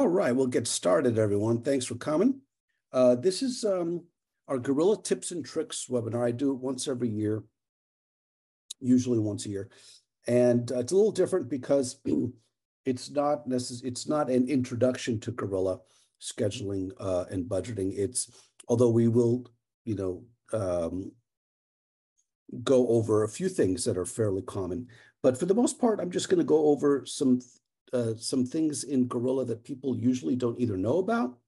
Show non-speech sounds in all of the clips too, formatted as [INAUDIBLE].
All right, we'll get started, everyone. Thanks for coming. Uh, this is um, our Gorilla Tips and Tricks webinar. I do it once every year, usually once a year. And uh, it's a little different because [CLEARS THROAT] it's not necess- it's not an introduction to Gorilla scheduling uh, and budgeting. It's although we will, you know, um, go over a few things that are fairly common. But for the most part, I'm just going to go over some uh, some things in Gorilla that people usually don't either know about,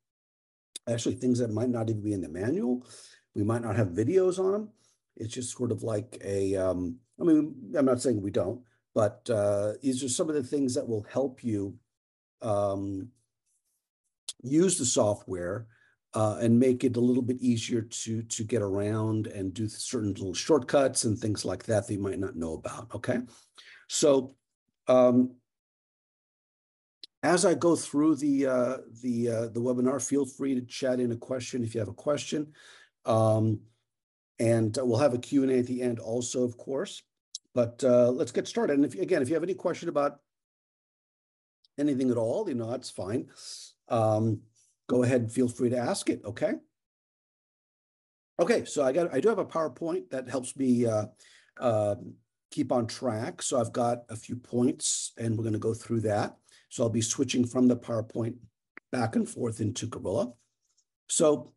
actually things that might not even be in the manual. We might not have videos on them. It's just sort of like a, um, I mean, I'm not saying we don't, but uh, these are some of the things that will help you um, use the software uh, and make it a little bit easier to to get around and do certain little shortcuts and things like that that you might not know about. Okay, so um, as I go through the uh, the uh, the webinar, feel free to chat in a question if you have a question, um, and we'll have a Q and A at the end also, of course. But uh, let's get started. And if again, if you have any question about anything at all, you know that's fine. Um, go ahead and feel free to ask it. Okay. Okay, so I got I do have a PowerPoint that helps me uh, uh, keep on track. So I've got a few points, and we're going to go through that. So I'll be switching from the PowerPoint back and forth into Gorilla. So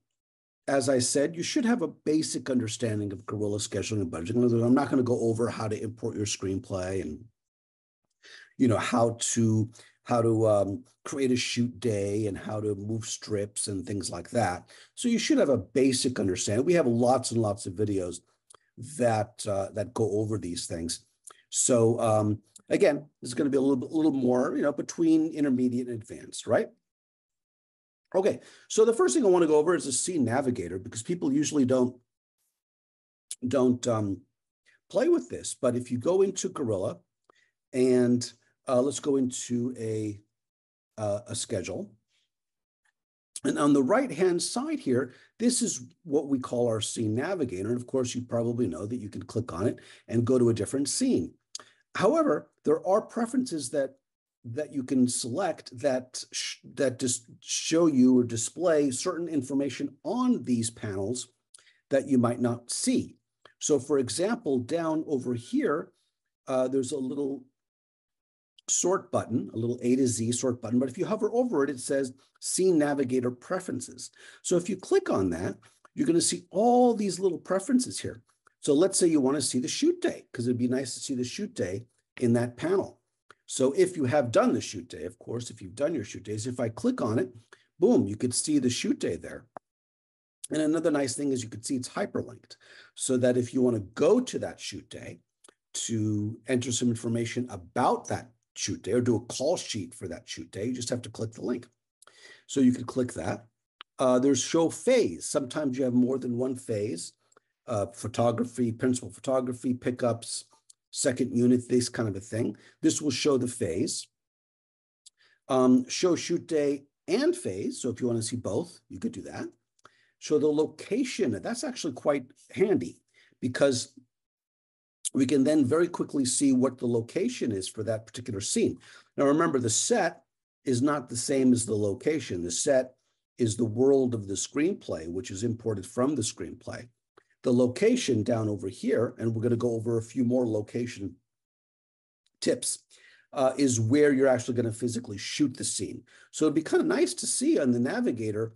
as I said, you should have a basic understanding of Gorilla scheduling and budgeting. I'm not going to go over how to import your screenplay and you know how to how to um, create a shoot day and how to move strips and things like that. So you should have a basic understanding. We have lots and lots of videos that uh, that go over these things. So um, Again, this is going to be a little little more, you know, between intermediate and advanced, right? Okay, so the first thing I want to go over is the scene navigator because people usually don't don't um, play with this. But if you go into Gorilla and uh, let's go into a uh, a schedule. And on the right-hand side here, this is what we call our scene navigator. And of course, you probably know that you can click on it and go to a different scene. However, there are preferences that that you can select that that just show you or display certain information on these panels that you might not see. So for example, down over here, uh, there's a little sort button, a little A to Z sort button, but if you hover over it, it says Scene Navigator Preferences. So if you click on that, you're gonna see all these little preferences here. So let's say you want to see the shoot day, because it'd be nice to see the shoot day in that panel. So if you have done the shoot day, of course, if you've done your shoot days, if I click on it, boom, you could see the shoot day there. And another nice thing is you could see it's hyperlinked so that if you want to go to that shoot day to enter some information about that shoot day or do a call sheet for that shoot day, you just have to click the link. So you could click that. Uh, there's show phase. Sometimes you have more than one phase uh, photography, principal photography, pickups, second unit, this kind of a thing. This will show the phase. Um, show shoot day and phase. So if you want to see both, you could do that. Show the location. That's actually quite handy because we can then very quickly see what the location is for that particular scene. Now remember, the set is not the same as the location. The set is the world of the screenplay, which is imported from the screenplay. The location down over here, and we're going to go over a few more location tips, uh, is where you're actually going to physically shoot the scene. So it'd be kind of nice to see on the navigator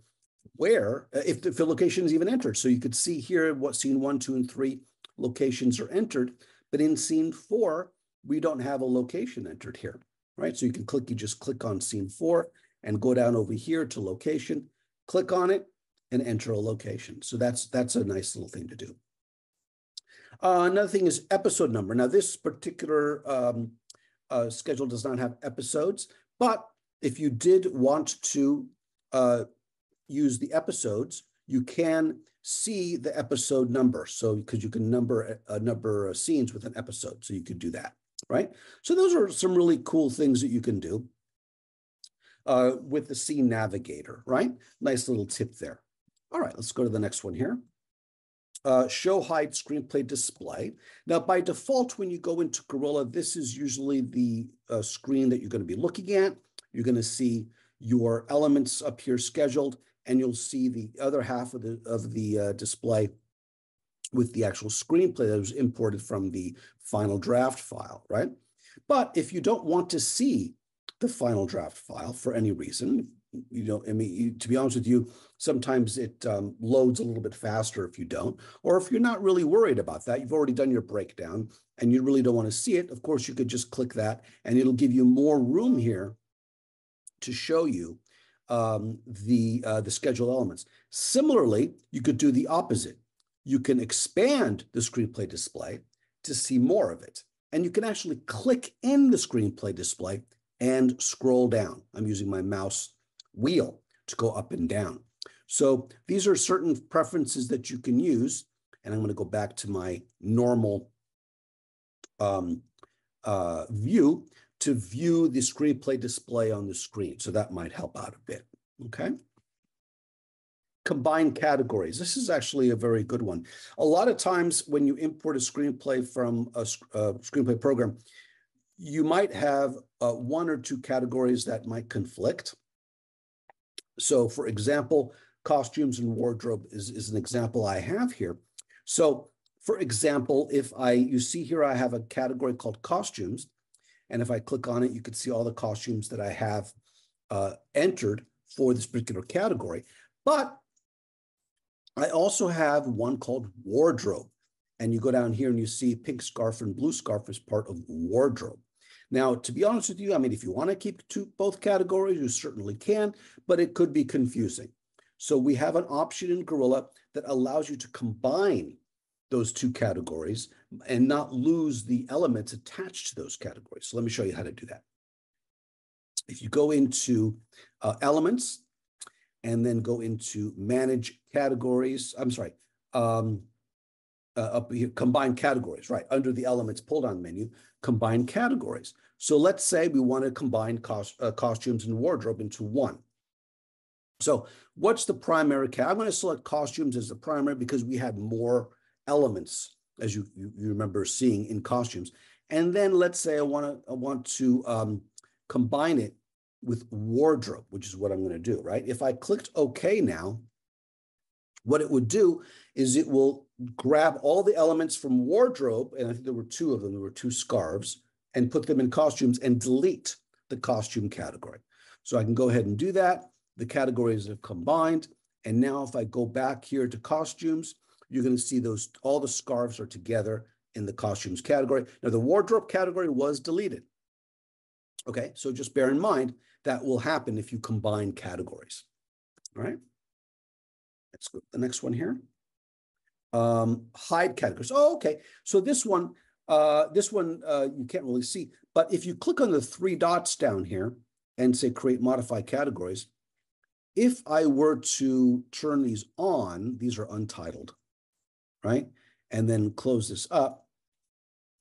where, uh, if, if the location is even entered. So you could see here what scene one, two, and three locations are entered. But in scene four, we don't have a location entered here, right? So you can click, you just click on scene four and go down over here to location, click on it, and enter a location. So that's that's a nice little thing to do. Uh, another thing is episode number. Now this particular um, uh, schedule does not have episodes, but if you did want to uh, use the episodes, you can see the episode number. So because you can number a number of scenes with an episode, so you could do that, right? So those are some really cool things that you can do uh, with the scene navigator, right? Nice little tip there. All right, let's go to the next one here. Uh, show hide screenplay display. Now, by default, when you go into Gorilla, this is usually the uh, screen that you're going to be looking at. You're going to see your elements up here scheduled, and you'll see the other half of the of the uh, display with the actual screenplay that was imported from the final draft file, right? But if you don't want to see the final draft file for any reason, you know, I mean, you, to be honest with you, sometimes it um, loads a little bit faster if you don't, or if you're not really worried about that, you've already done your breakdown and you really don't want to see it. Of course, you could just click that and it'll give you more room here to show you um, the, uh, the schedule elements. Similarly, you could do the opposite. You can expand the screenplay display to see more of it. And you can actually click in the screenplay display and scroll down. I'm using my mouse wheel to go up and down. So these are certain preferences that you can use. And I'm going to go back to my normal um, uh, view to view the screenplay display on the screen. So that might help out a bit. Okay. Combine categories. This is actually a very good one. A lot of times when you import a screenplay from a, a screenplay program, you might have uh, one or two categories that might conflict. So for example, costumes and wardrobe is, is an example I have here. So for example, if I, you see here, I have a category called costumes. And if I click on it, you can see all the costumes that I have uh, entered for this particular category. But I also have one called wardrobe. And you go down here and you see pink scarf and blue scarf is part of wardrobe. Now, to be honest with you, I mean, if you want to keep two, both categories, you certainly can, but it could be confusing. So we have an option in Gorilla that allows you to combine those two categories and not lose the elements attached to those categories. So let me show you how to do that. If you go into uh, elements and then go into manage categories, I'm sorry, um, uh, up here, combine categories, right? Under the elements pull down menu, combine categories. So let's say we want to combine cost, uh, costumes and wardrobe into one. So what's the primary? I'm going to select costumes as the primary because we had more elements, as you, you, you remember seeing in costumes. And then let's say I want to I want to um, combine it with wardrobe, which is what I'm going to do, right? If I clicked OK now, what it would do is it will grab all the elements from wardrobe, and I think there were two of them, there were two scarves, and put them in costumes and delete the costume category. So I can go ahead and do that. The categories have combined. And now if I go back here to costumes, you're going to see those, all the scarves are together in the costumes category. Now the wardrobe category was deleted. Okay, so just bear in mind that will happen if you combine categories. All right. Let's go to the next one here. Um, hide categories. Oh, okay. So this one, uh, this one uh, you can't really see, but if you click on the three dots down here and say create modify categories, if I were to turn these on, these are untitled, right? And then close this up,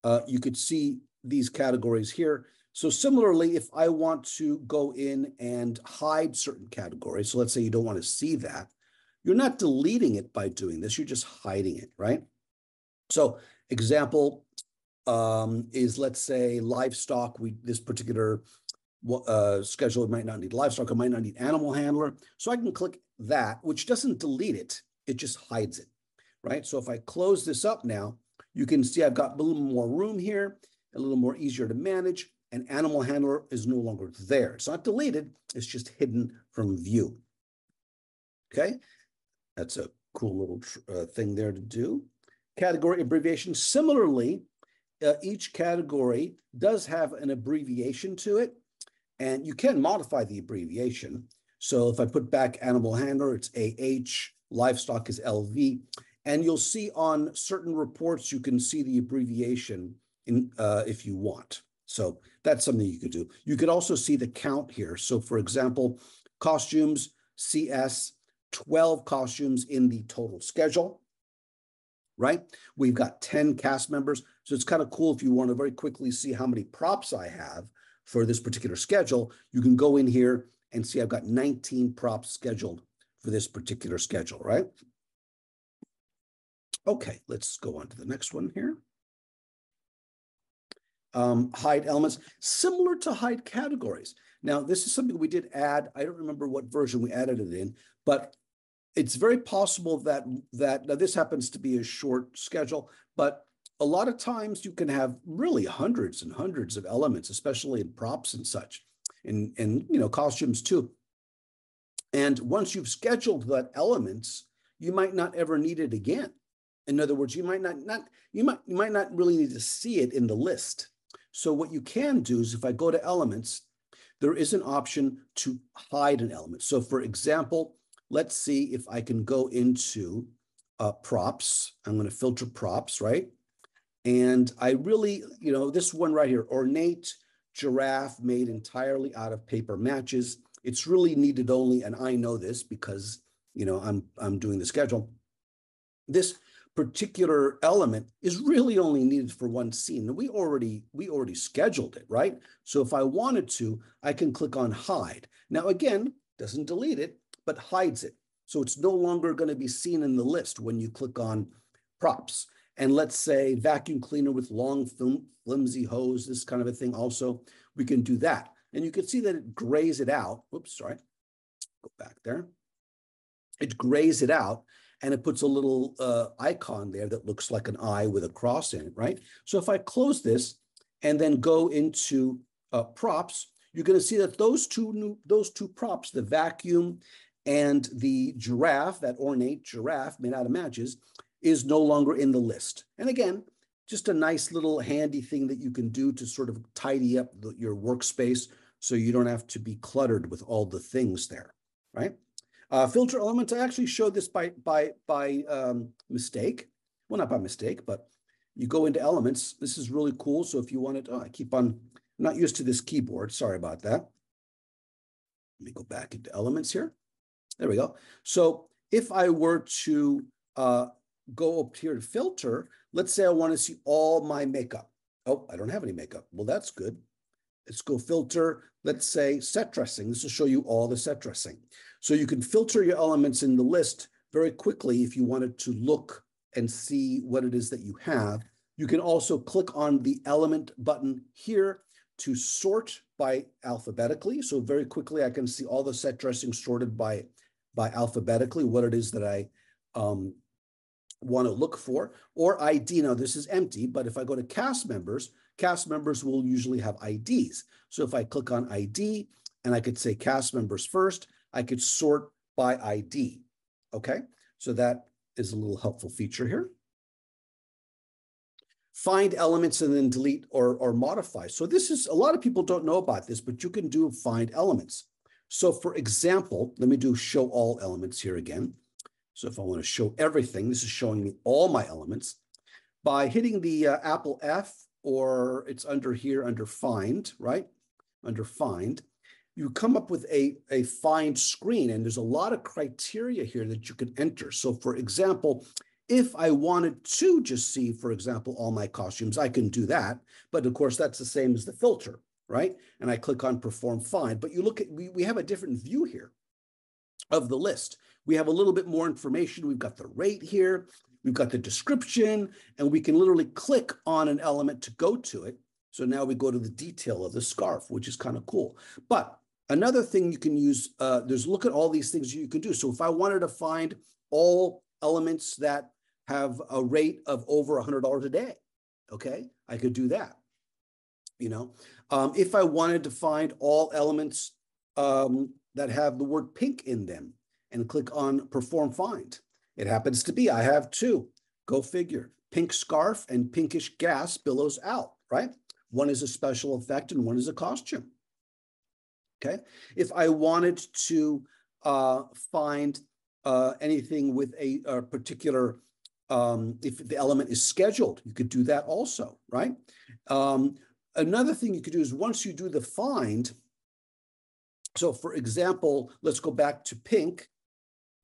uh, you could see these categories here. So similarly, if I want to go in and hide certain categories, so let's say you don't want to see that, you're not deleting it by doing this, you're just hiding it, right? So example um, is let's say livestock, we this particular uh, schedule might not need livestock, it might not need animal handler. So I can click that, which doesn't delete it, it just hides it, right? So if I close this up now, you can see I've got a little more room here, a little more easier to manage, and animal handler is no longer there. It's not deleted, it's just hidden from view. Okay, that's a cool little uh, thing there to do. Category abbreviation. Similarly, uh, each category does have an abbreviation to it, and you can modify the abbreviation. So if I put back animal handler, it's AH, livestock is LV, and you'll see on certain reports, you can see the abbreviation in, uh, if you want. So that's something you could do. You could also see the count here. So for example, costumes, CS, 12 costumes in the total schedule, right? We've got 10 cast members. So it's kind of cool if you want to very quickly see how many props I have for this particular schedule. You can go in here and see I've got 19 props scheduled for this particular schedule, right? Okay, let's go on to the next one here. um, hide elements, similar to hide categories. Now, this is something we did add. I don't remember what version we added it in, but it's very possible that that this happens to be a short schedule, but a lot of times you can have really hundreds and hundreds of elements, especially in props and such, and and you know costumes too. And once you've scheduled that elements, you might not ever need it again. In other words, you might not not you might you might not really need to see it in the list. So what you can do is if I go to elements, there is an option to hide an element. So for example, let's see if I can go into uh, props. I'm going to filter props, right? And I really, you know, this one right here, ornate giraffe made entirely out of paper matches. It's really needed only, and I know this because, you know, I'm, I'm doing the schedule. This particular element is really only needed for one scene. we already we already scheduled it, right? So if I wanted to, I can click on hide. Now again, doesn't delete it, but hides it. So it's no longer going to be seen in the list when you click on props. And let's say vacuum cleaner with long film, flimsy hose, this kind of a thing also, we can do that. And you can see that it grays it out. Oops, sorry. Go back there. It grays it out and it puts a little uh, icon there that looks like an eye with a cross in it, right? So if I close this and then go into uh, props, you're going to see that those two new, those two props, the vacuum and the giraffe, that ornate giraffe made out of matches, is no longer in the list. And again, just a nice little handy thing that you can do to sort of tidy up the, your workspace so you don't have to be cluttered with all the things there, right? Uh, filter elements, I actually showed this by, by, by um, mistake. Well, not by mistake, but you go into elements. This is really cool. So if you wanted, oh, I keep on, I'm not used to this keyboard. Sorry about that. Let me go back into elements here. There we go. So if I were to uh, go up here to filter, let's say I want to see all my makeup. Oh, I don't have any makeup. Well, that's good. Let's go filter, let's say set dressing. This will show you all the set dressing. So you can filter your elements in the list very quickly if you wanted to look and see what it is that you have. You can also click on the element button here to sort by alphabetically. So very quickly, I can see all the set dressing sorted by, by alphabetically, what it is that I um, want to look for, or ID. Now, this is empty, but if I go to cast members, cast members will usually have IDs. So if I click on ID and I could say cast members first, I could sort by ID. Okay, so that is a little helpful feature here. Find elements and then delete or, or modify. So this is, a lot of people don't know about this, but you can do find elements. So for example, let me do show all elements here again. So if I want to show everything, this is showing me all my elements. By hitting the uh, Apple F, or it's under here under find, right? Under find, you come up with a, a find screen and there's a lot of criteria here that you can enter. So for example, if I wanted to just see, for example, all my costumes, I can do that. But of course, that's the same as the filter, right? And I click on perform find. But you look at, we, we have a different view here of the list. We have a little bit more information. We've got the rate here, we've got the description, and we can literally click on an element to go to it. So now we go to the detail of the scarf, which is kind of cool. But Another thing you can use, uh, there's look at all these things you can do. So if I wanted to find all elements that have a rate of over $100 a day, okay, I could do that. You know, um, if I wanted to find all elements um, that have the word pink in them and click on perform find, it happens to be, I have two, go figure, pink scarf and pinkish gas billows out, right? One is a special effect and one is a costume. Okay. If I wanted to uh, find uh, anything with a, a particular, um, if the element is scheduled, you could do that also, right? Um, another thing you could do is once you do the find, so for example, let's go back to pink,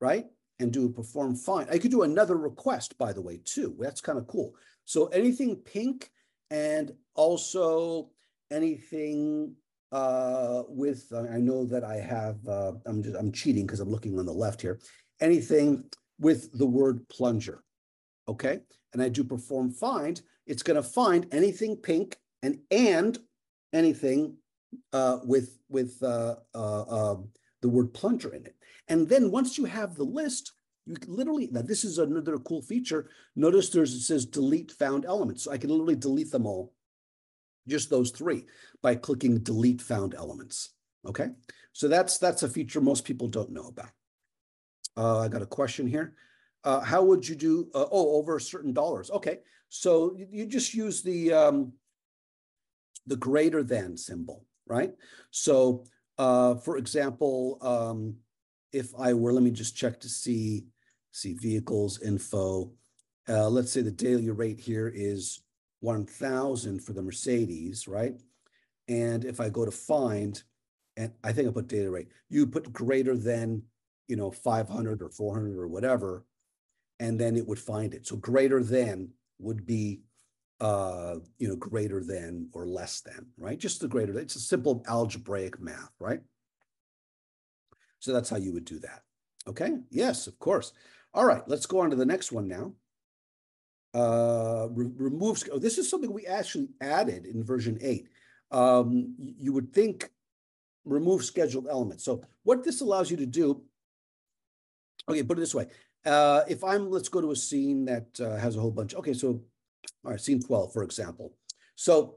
right? And do a perform find. I could do another request, by the way, too. That's kind of cool. So anything pink and also anything uh, with, uh, I know that I have, uh, I'm just, I'm cheating because I'm looking on the left here, anything with the word plunger, okay? And I do perform find, it's gonna find anything pink and and anything uh, with with uh, uh, uh, the word plunger in it. And then once you have the list, you literally, now this is another cool feature. Notice there's, it says delete found elements. So I can literally delete them all, just those three, by clicking delete found elements. Okay, so that's that's a feature most people don't know about. Uh, I got a question here. Uh, how would you do, uh, oh, over certain dollars? Okay, so you, you just use the, um, the greater than symbol, right? So uh, for example, um, if I were, let me just check to see, see vehicles info. Uh, let's say the daily rate here is 1000 for the Mercedes, right? And if I go to find, and I think I put data rate, you put greater than, you know, 500 or 400 or whatever, and then it would find it. So greater than would be, uh, you know, greater than or less than, right? Just the greater, it's a simple algebraic math, right? So that's how you would do that. Okay, yes, of course. All right, let's go on to the next one now. Uh, re remove, oh, this is something we actually added in version eight. Um, you would think remove scheduled elements. So what this allows you to do, okay, put it this way. Uh, if I'm, let's go to a scene that uh, has a whole bunch. Okay, so, all right, scene 12, for example. So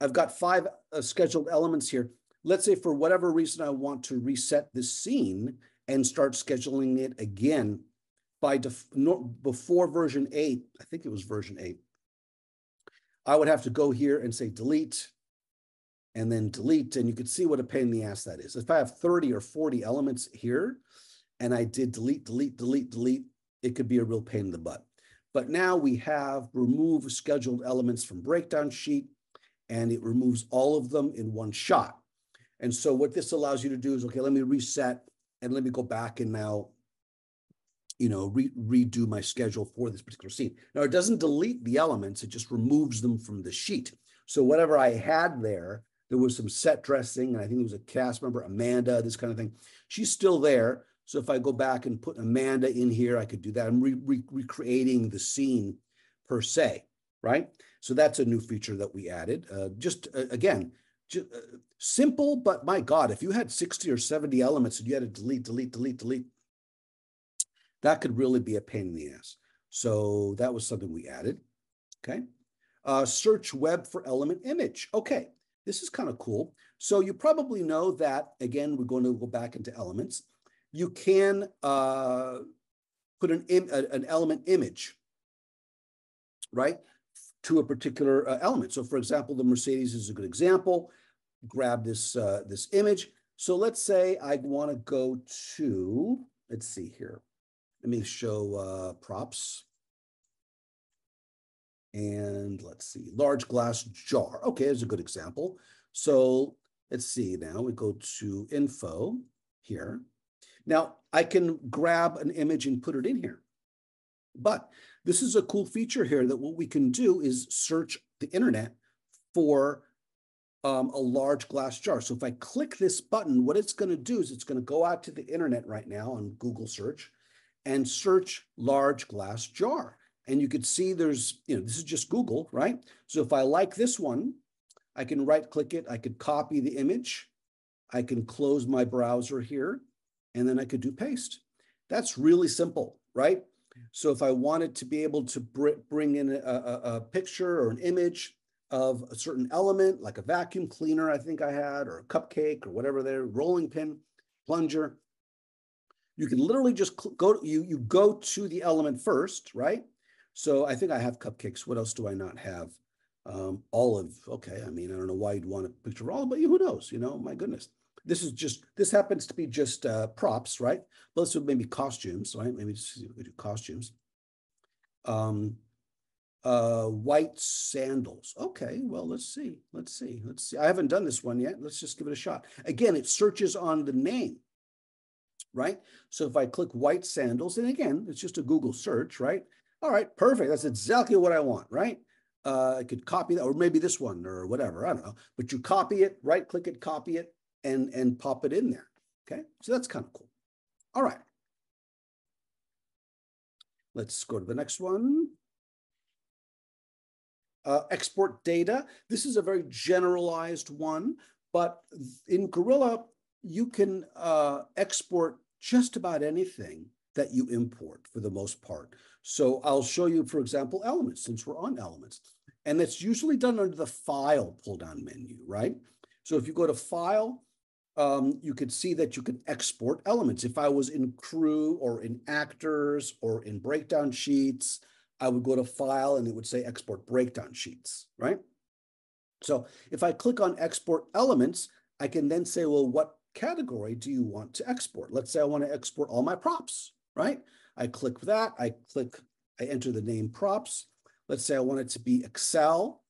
I've got five uh, scheduled elements here. Let's say for whatever reason, I want to reset this scene and start scheduling it again by no, before version eight, I think it was version eight. I would have to go here and say delete and then delete, and you could see what a pain in the ass that is. If I have 30 or 40 elements here, and I did delete, delete, delete, delete, it could be a real pain in the butt. But now we have remove scheduled elements from breakdown sheet, and it removes all of them in one shot. And so what this allows you to do is, okay, let me reset and let me go back and now, you know, re redo my schedule for this particular scene. Now it doesn't delete the elements, it just removes them from the sheet. So whatever I had there, there was some set dressing, and I think there was a cast member, Amanda, this kind of thing. She's still there. So if I go back and put Amanda in here, I could do that. I'm re re recreating the scene per se, right? So that's a new feature that we added. Uh, just uh, again, uh, simple, but my God, if you had 60 or 70 elements and you had to delete, delete, delete, delete, that could really be a pain in the ass. So that was something we added. Okay. Uh, search web for element image. Okay. This is kind of cool. So you probably know that, again, we're going to go back into elements you can uh, put an, Im an element image, right, to a particular uh, element. So for example, the Mercedes is a good example. Grab this, uh, this image. So let's say I want to go to, let's see here. Let me show uh, props. And let's see, large glass jar. Okay, there's a good example. So let's see now, we go to info here. Now, I can grab an image and put it in here. But this is a cool feature here that what we can do is search the internet for um, a large glass jar. So if I click this button, what it's going to do is it's going to go out to the internet right now on Google search and search large glass jar. And you could see there's, you know, this is just Google, right? So if I like this one, I can right click it. I could copy the image. I can close my browser here and then I could do paste. That's really simple, right? So if I wanted to be able to br bring in a, a, a, picture or an image of a certain element, like a vacuum cleaner, I think I had, or a cupcake or whatever there, rolling pin, plunger, you can literally just go, you, you go to the element first, right? So I think I have cupcakes. What else do I not have? Um, olive. Okay. I mean, I don't know why you'd want a picture of olive, but who knows? You know, my goodness. This is just, this happens to be just uh, props, right? But let's do maybe costumes, right? Maybe just we do costumes. Um, uh, white sandals. Okay, well, let's see. Let's see. Let's see. I haven't done this one yet. Let's just give it a shot. Again, it searches on the name, right? So if I click white sandals, and again, it's just a Google search, right? All right, perfect. That's exactly what I want, right? Uh, I could copy that, or maybe this one or whatever. I don't know. But you copy it, right click it, copy it, and, and pop it in there. Okay, so that's kind of cool. All right. Let's go to the next one. Uh, export data. This is a very generalized one, but in Gorilla, you can uh, export just about anything that you import for the most part. So I'll show you, for example, elements, since we're on elements. And that's usually done under the file pull down menu, right? So if you go to file, um, you could see that you could export elements. If I was in crew or in actors or in breakdown sheets, I would go to file and it would say export breakdown sheets, right? So if I click on export elements, I can then say, well, what category do you want to export? Let's say I want to export all my props, right? I click that, I click, I enter the name props. Let's say I want it to be Excel.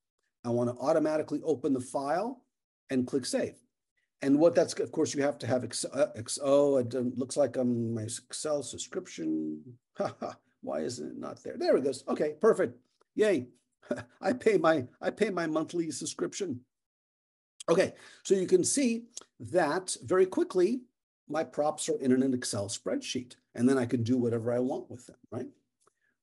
I want to automatically open the file and click save. And what that's, of course, you have to have Excel. Uh, it looks like I'm my Excel subscription. [LAUGHS] Why isn't it not there? There it goes. Okay, perfect. Yay. [LAUGHS] I pay my I pay my monthly subscription. Okay, so you can see that very quickly my props are in an Excel spreadsheet, and then I can do whatever I want with them, right?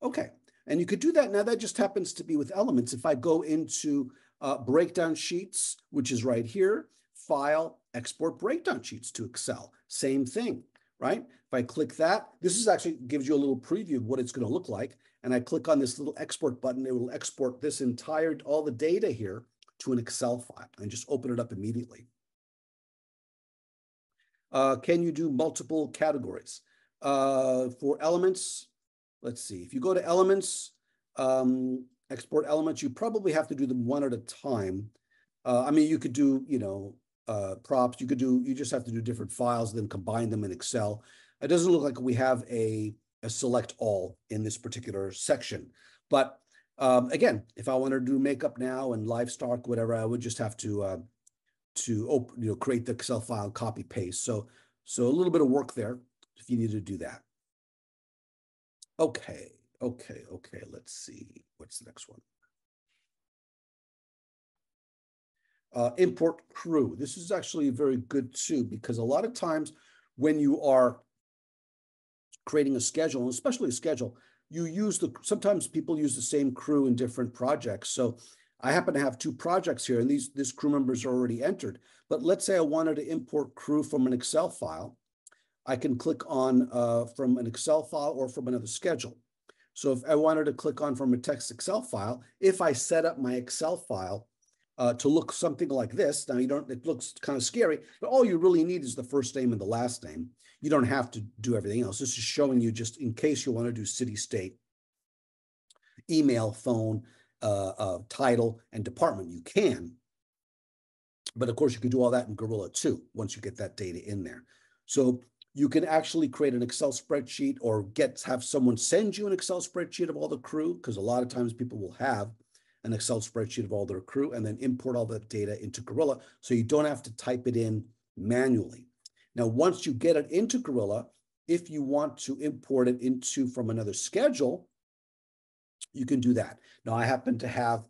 Okay, and you could do that. Now that just happens to be with elements. If I go into uh, breakdown sheets, which is right here, file, export breakdown sheets to Excel, same thing, right? If I click that, this is actually gives you a little preview of what it's gonna look like. And I click on this little export button, it will export this entire, all the data here to an Excel file and just open it up immediately. Uh, can you do multiple categories? Uh, for elements, let's see, if you go to elements, um, export elements, you probably have to do them one at a time. Uh, I mean, you could do, you know, uh, props, you could do, you just have to do different files, then combine them in Excel. It doesn't look like we have a, a select all in this particular section, but um, again, if I wanted to do makeup now and livestock, whatever, I would just have to uh, to open, you know, create the Excel file, copy paste. So so a little bit of work there if you need to do that. Okay, okay, okay. Let's see. What's the next one? Uh, import crew. This is actually very good too, because a lot of times when you are creating a schedule, and especially a schedule, you use the, sometimes people use the same crew in different projects. So I happen to have two projects here and these, these crew members are already entered. But let's say I wanted to import crew from an Excel file. I can click on uh, from an Excel file or from another schedule. So if I wanted to click on from a text Excel file, if I set up my Excel file uh, to look something like this, now you don't, it looks kind of scary, but all you really need is the first name and the last name. You don't have to do everything else. This is showing you just in case you want to do city, state, email, phone, uh, uh, title, and department. You can. But of course, you can do all that in Gorilla too, once you get that data in there. So you can actually create an Excel spreadsheet or get have someone send you an Excel spreadsheet of all the crew, because a lot of times people will have an Excel spreadsheet of all their crew and then import all that data into Gorilla. So you don't have to type it in manually. Now, once you get it into Gorilla, if you want to import it into from another schedule, you can do that. Now, I happen to have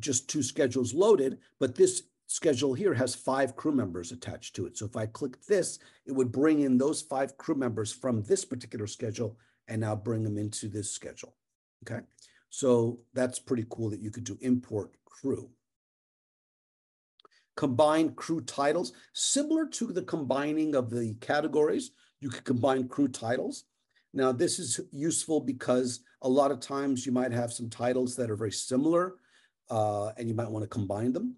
just two schedules loaded, but this schedule here has five crew members attached to it. So if I click this, it would bring in those five crew members from this particular schedule and now bring them into this schedule. Okay. So that's pretty cool that you could do import crew combine crew titles, similar to the combining of the categories. You could combine crew titles. Now, this is useful because a lot of times you might have some titles that are very similar uh, and you might want to combine them.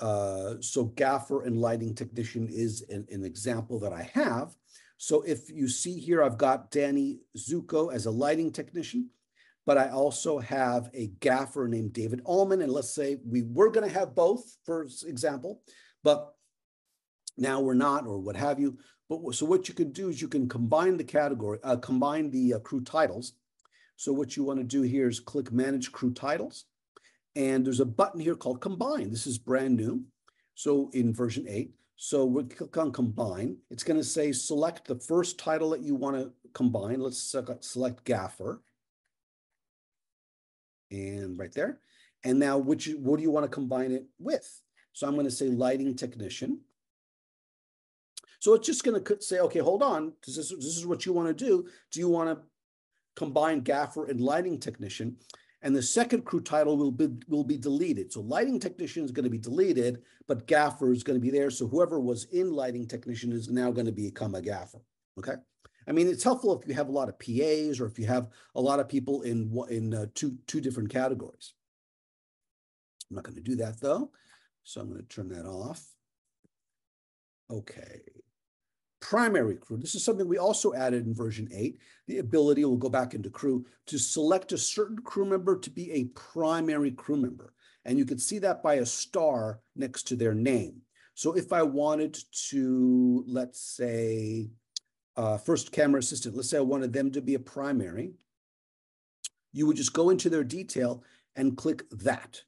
Uh, so gaffer and lighting technician is an, an, example that I have. So if you see here, I've got Danny Zuko as a lighting technician but I also have a gaffer named David Allman. And let's say we were going to have both, for example, but now we're not, or what have you. But so what you can do is you can combine the category, uh, combine the uh, crew titles. So what you want to do here is click Manage Crew Titles. And there's a button here called Combine. This is brand new. So in version 8. So we click on Combine. It's going to say select the first title that you want to combine. Let's select Gaffer and right there. And now which what do you want to combine it with? So I'm going to say lighting technician. So it's just going to say, okay, hold on. This is, this is what you want to do. Do you want to combine gaffer and lighting technician? and the second crew title will be will be deleted. So lighting technician is going to be deleted, but gaffer is going to be there. So whoever was in lighting technician is now going to become a gaffer. Okay. I mean, it's helpful if you have a lot of PAs or if you have a lot of people in in uh, two two different categories. I'm not going to do that though, so I'm going to turn that off. Okay. Primary crew. This is something we also added in version 8. The ability, we'll go back into crew, to select a certain crew member to be a primary crew member. And you can see that by a star next to their name. So if I wanted to, let's say, uh, first camera assistant, let's say I wanted them to be a primary, you would just go into their detail and click that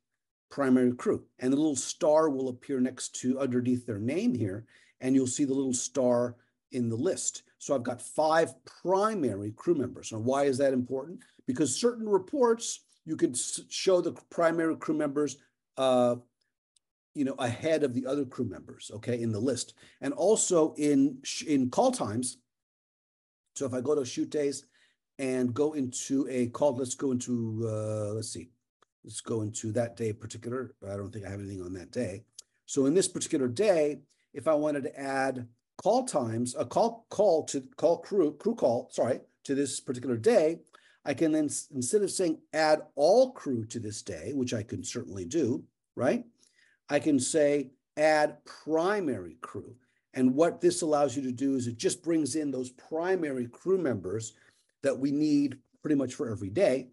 primary crew. And the little star will appear next to underneath their name here, and you'll see the little star in the list. So I've got five primary crew members. And why is that important? Because certain reports, you could show the primary crew members uh, you know, ahead of the other crew members, okay, in the list. And also in, in call times, so if I go to shoot days and go into a call, let's go into, uh, let's see, let's go into that day in particular. I don't think I have anything on that day. So in this particular day, if I wanted to add call times, a call call to call crew, crew call, sorry, to this particular day, I can then, instead of saying add all crew to this day, which I can certainly do, right? I can say add primary crew. And what this allows you to do is it just brings in those primary crew members that we need pretty much for every day.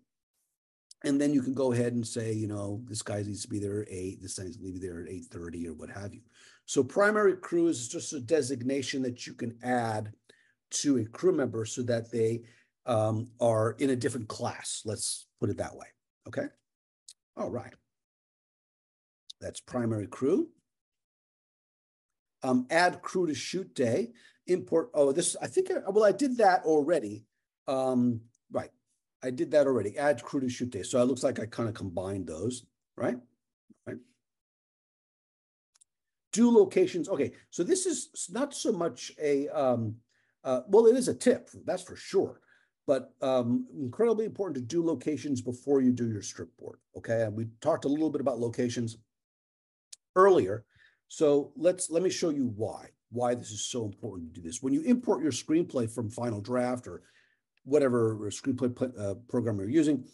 And then you can go ahead and say, you know, this guy needs to be there at eight, this guy needs to be there at 8.30 or what have you. So primary crew is just a designation that you can add to a crew member so that they um, are in a different class. Let's put it that way. Okay. All right. That's primary crew um, add crew to shoot day, import, oh, this, I think, I, well, I did that already. Um, right, I did that already, add crew to shoot day. So it looks like I kind of combined those, right? Right. Do locations, okay, so this is not so much a, um, uh, well, it is a tip, that's for sure but um, incredibly important to do locations before you do your strip board. Okay, and we talked a little bit about locations earlier, so let's let me show you why why this is so important to do this. When you import your screenplay from Final Draft or whatever screenplay uh, program you're using,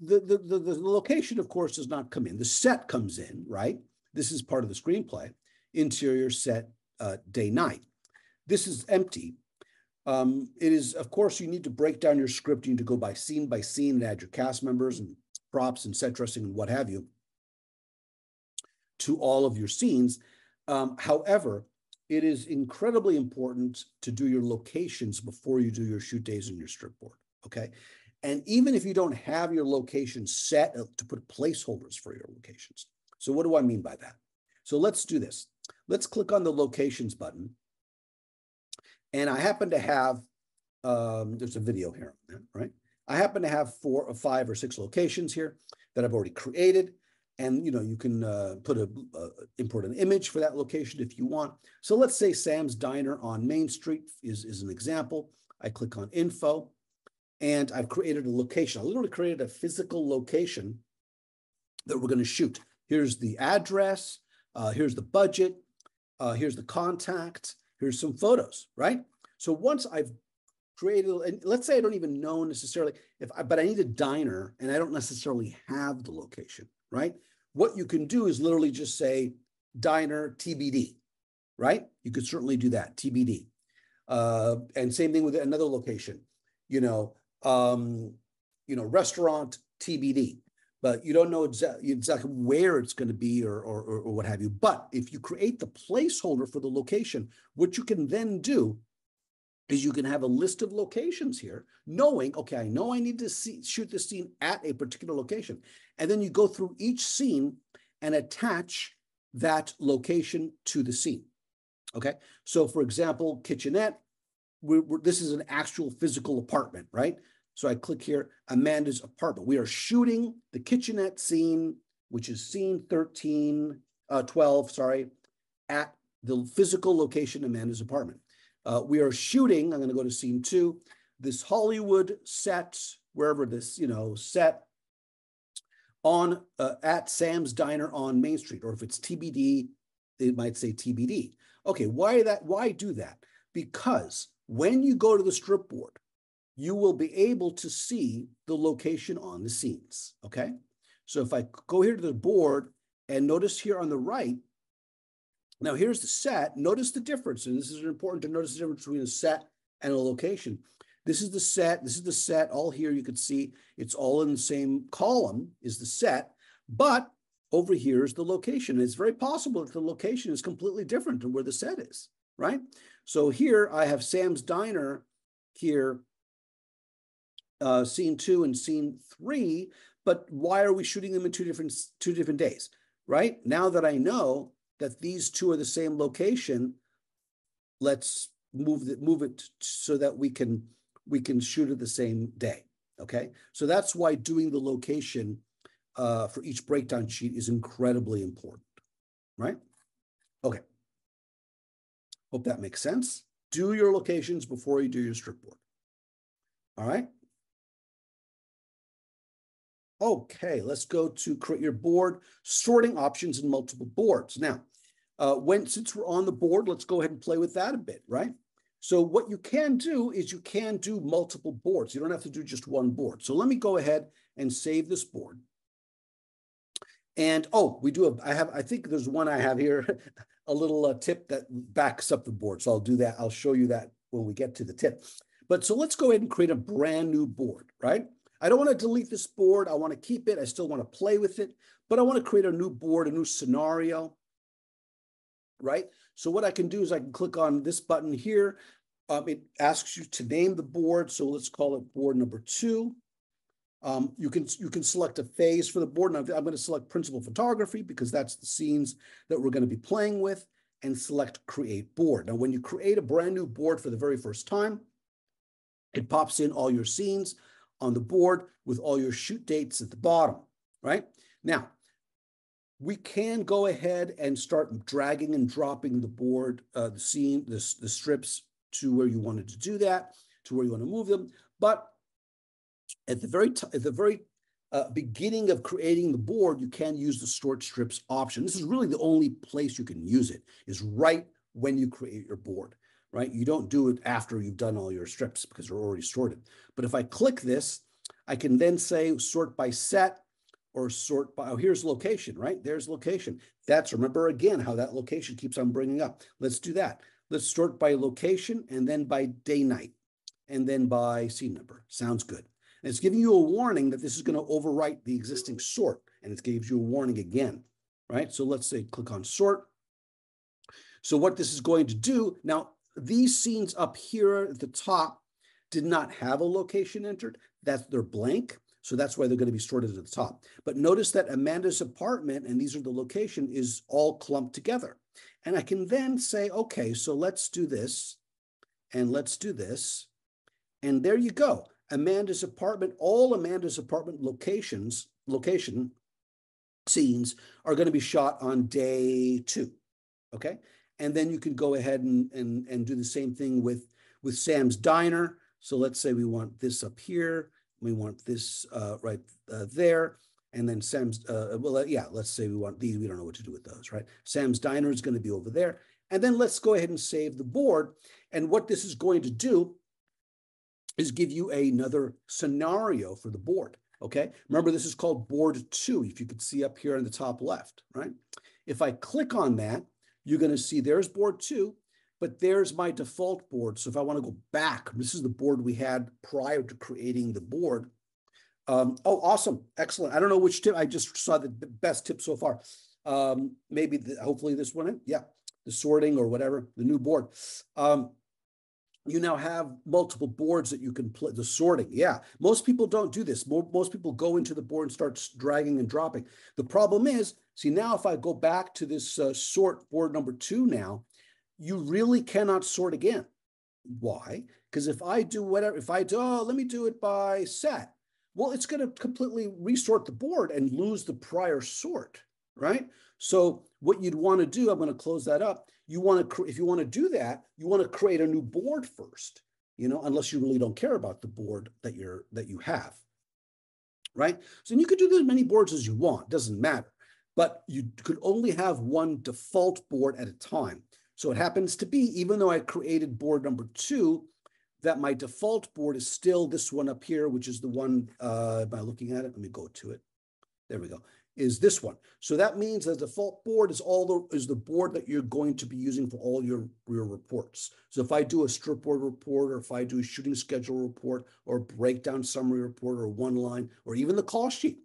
the, the, the, the location, of course, does not come in. The set comes in, right? This is part of the screenplay. Interior set uh, day night. This is empty. Um, it is, of course, you need to break down your script. You need to go by scene by scene and add your cast members and props and set dressing and what have you to all of your scenes. Um, however, it is incredibly important to do your locations before you do your shoot days and your strip board. Okay. And even if you don't have your location set uh, to put placeholders for your locations. So, what do I mean by that? So, let's do this. Let's click on the locations button. And I happen to have, um, there's a video here, right? I happen to have four or five or six locations here that I've already created and you know you can uh, put a uh, import an image for that location if you want. So let's say Sam's Diner on Main Street is, is an example. I click on info and I've created a location. I literally created a physical location that we're going to shoot. Here's the address. Uh, here's the budget. Uh, here's the contact. Here's some photos, right? So once I've created, and let's say I don't even know necessarily if I, but I need a diner and I don't necessarily have the location right? What you can do is literally just say diner TBD, right? You could certainly do that, TBD. Uh, and same thing with another location, you know, um, you know, restaurant TBD, but you don't know exa- exactly where it's going to be or, or, or what have you. But if you create the placeholder for the location, what you can then do is you can have a list of locations here, knowing, okay, I know I need to see, shoot this scene at a particular location. And then you go through each scene and attach that location to the scene. Okay. So, for example, kitchenette, we're, we're, this is an actual physical apartment, right? So I click here, Amanda's apartment. We are shooting the kitchenette scene, which is scene 13, uh, 12, sorry, at the physical location, Amanda's apartment. Uh, we are shooting, I'm going to go to scene two, this Hollywood set, wherever this, you know, set on uh, at Sam's Diner on Main Street, or if it's TBD, it might say TBD. Okay, why that? Why do that? Because when you go to the strip board, you will be able to see the location on the scenes. Okay, so if I go here to the board and notice here on the right, now here's the set. Notice the difference, and this is important to notice the difference between a set and a location. This is the set. This is the set. All here you can see it's all in the same column is the set, but over here is the location. It's very possible that the location is completely different than where the set is, right? So here I have Sam's Diner here, uh, scene two and scene three, but why are we shooting them in two different two different days, right? Now that I know that these two are the same location, let's move it move it so that we can we can shoot it the same day. Okay, so that's why doing the location uh, for each breakdown sheet is incredibly important, right? Okay. Hope that makes sense. Do your locations before you do your strip board. All right. Okay, let's go to create your board, sorting options in multiple boards. Now, uh, when since we're on the board, let's go ahead and play with that a bit, right? So what you can do is you can do multiple boards. You don't have to do just one board. So let me go ahead and save this board. And oh, we do have, I have, I think there's one I have here, [LAUGHS] a little uh, tip that backs up the board. So I'll do that. I'll show you that when we get to the tip. But so let's go ahead and create a brand new board, right? I don't want to delete this board. I want to keep it. I still want to play with it, but I want to create a new board, a new scenario, right? So what I can do is I can click on this button here. Um, it asks you to name the board. So let's call it board number two. Um, you can you can select a phase for the board. And I'm, I'm going to select principal photography because that's the scenes that we're going to be playing with and select create board. Now, when you create a brand new board for the very first time, it pops in all your scenes on the board with all your shoot dates at the bottom, right? Now, we can go ahead and start dragging and dropping the board, uh, the scene, the, the strips to where you wanted to do that, to where you want to move them. But at the very at the very uh, beginning of creating the board, you can use the sort strips option. This is really the only place you can use it is right when you create your board, right? You don't do it after you've done all your strips because they're already sorted. But if I click this, I can then say sort by set or sort by, oh, here's location, right? There's location. That's, remember again, how that location keeps on bringing up. Let's do that. Let's sort by location and then by day night and then by scene number. Sounds good. And it's giving you a warning that this is going to overwrite the existing sort and it gives you a warning again, right? So let's say click on sort. So what this is going to do, now these scenes up here at the top did not have a location entered. That's they're blank. So that's why they're going to be sorted at the top. But notice that Amanda's apartment, and these are the location, is all clumped together. And I can then say, okay, so let's do this, and let's do this. And there you go. Amanda's apartment, all Amanda's apartment locations, location scenes are going to be shot on day two. Okay. And then you can go ahead and, and, and do the same thing with, with Sam's Diner. So let's say we want this up here we want this uh, right uh, there. And then Sam's, uh, well, uh, yeah, let's say we want these. We don't know what to do with those, right? Sam's Diner is going to be over there. And then let's go ahead and save the board. And what this is going to do is give you another scenario for the board. Okay. Remember, this is called board two, if you could see up here in the top left, right? If I click on that, you're going to see there's board two but there's my default board. So if I want to go back, this is the board we had prior to creating the board. Um, oh, awesome. Excellent. I don't know which tip. I just saw the best tip so far. Um, maybe the, hopefully this one. Yeah. The sorting or whatever, the new board. Um, you now have multiple boards that you can play the sorting. Yeah, most people don't do this. most people go into the board and start dragging and dropping. The problem is, see now if I go back to this uh, sort board number two now, you really cannot sort again. Why? Because if I do whatever, if I do, oh, let me do it by set, well, it's going to completely resort the board and lose the prior sort, right? So what you'd want to do, I'm going to close that up. You want to, if you want to do that, you want to create a new board first, you know, unless you really don't care about the board that you're that you have. right? So you could do as many boards as you want, doesn't matter. But you could only have one default board at a time. So it happens to be, even though I created board number two, that my default board is still this one up here, which is the one, uh, I looking at it? Let me go to it. There we go is this one. So that means the default board is all the is the board that you're going to be using for all your, your reports. So if I do a strip board report, or if I do a shooting schedule report, or breakdown summary report, or one line, or even the call sheet.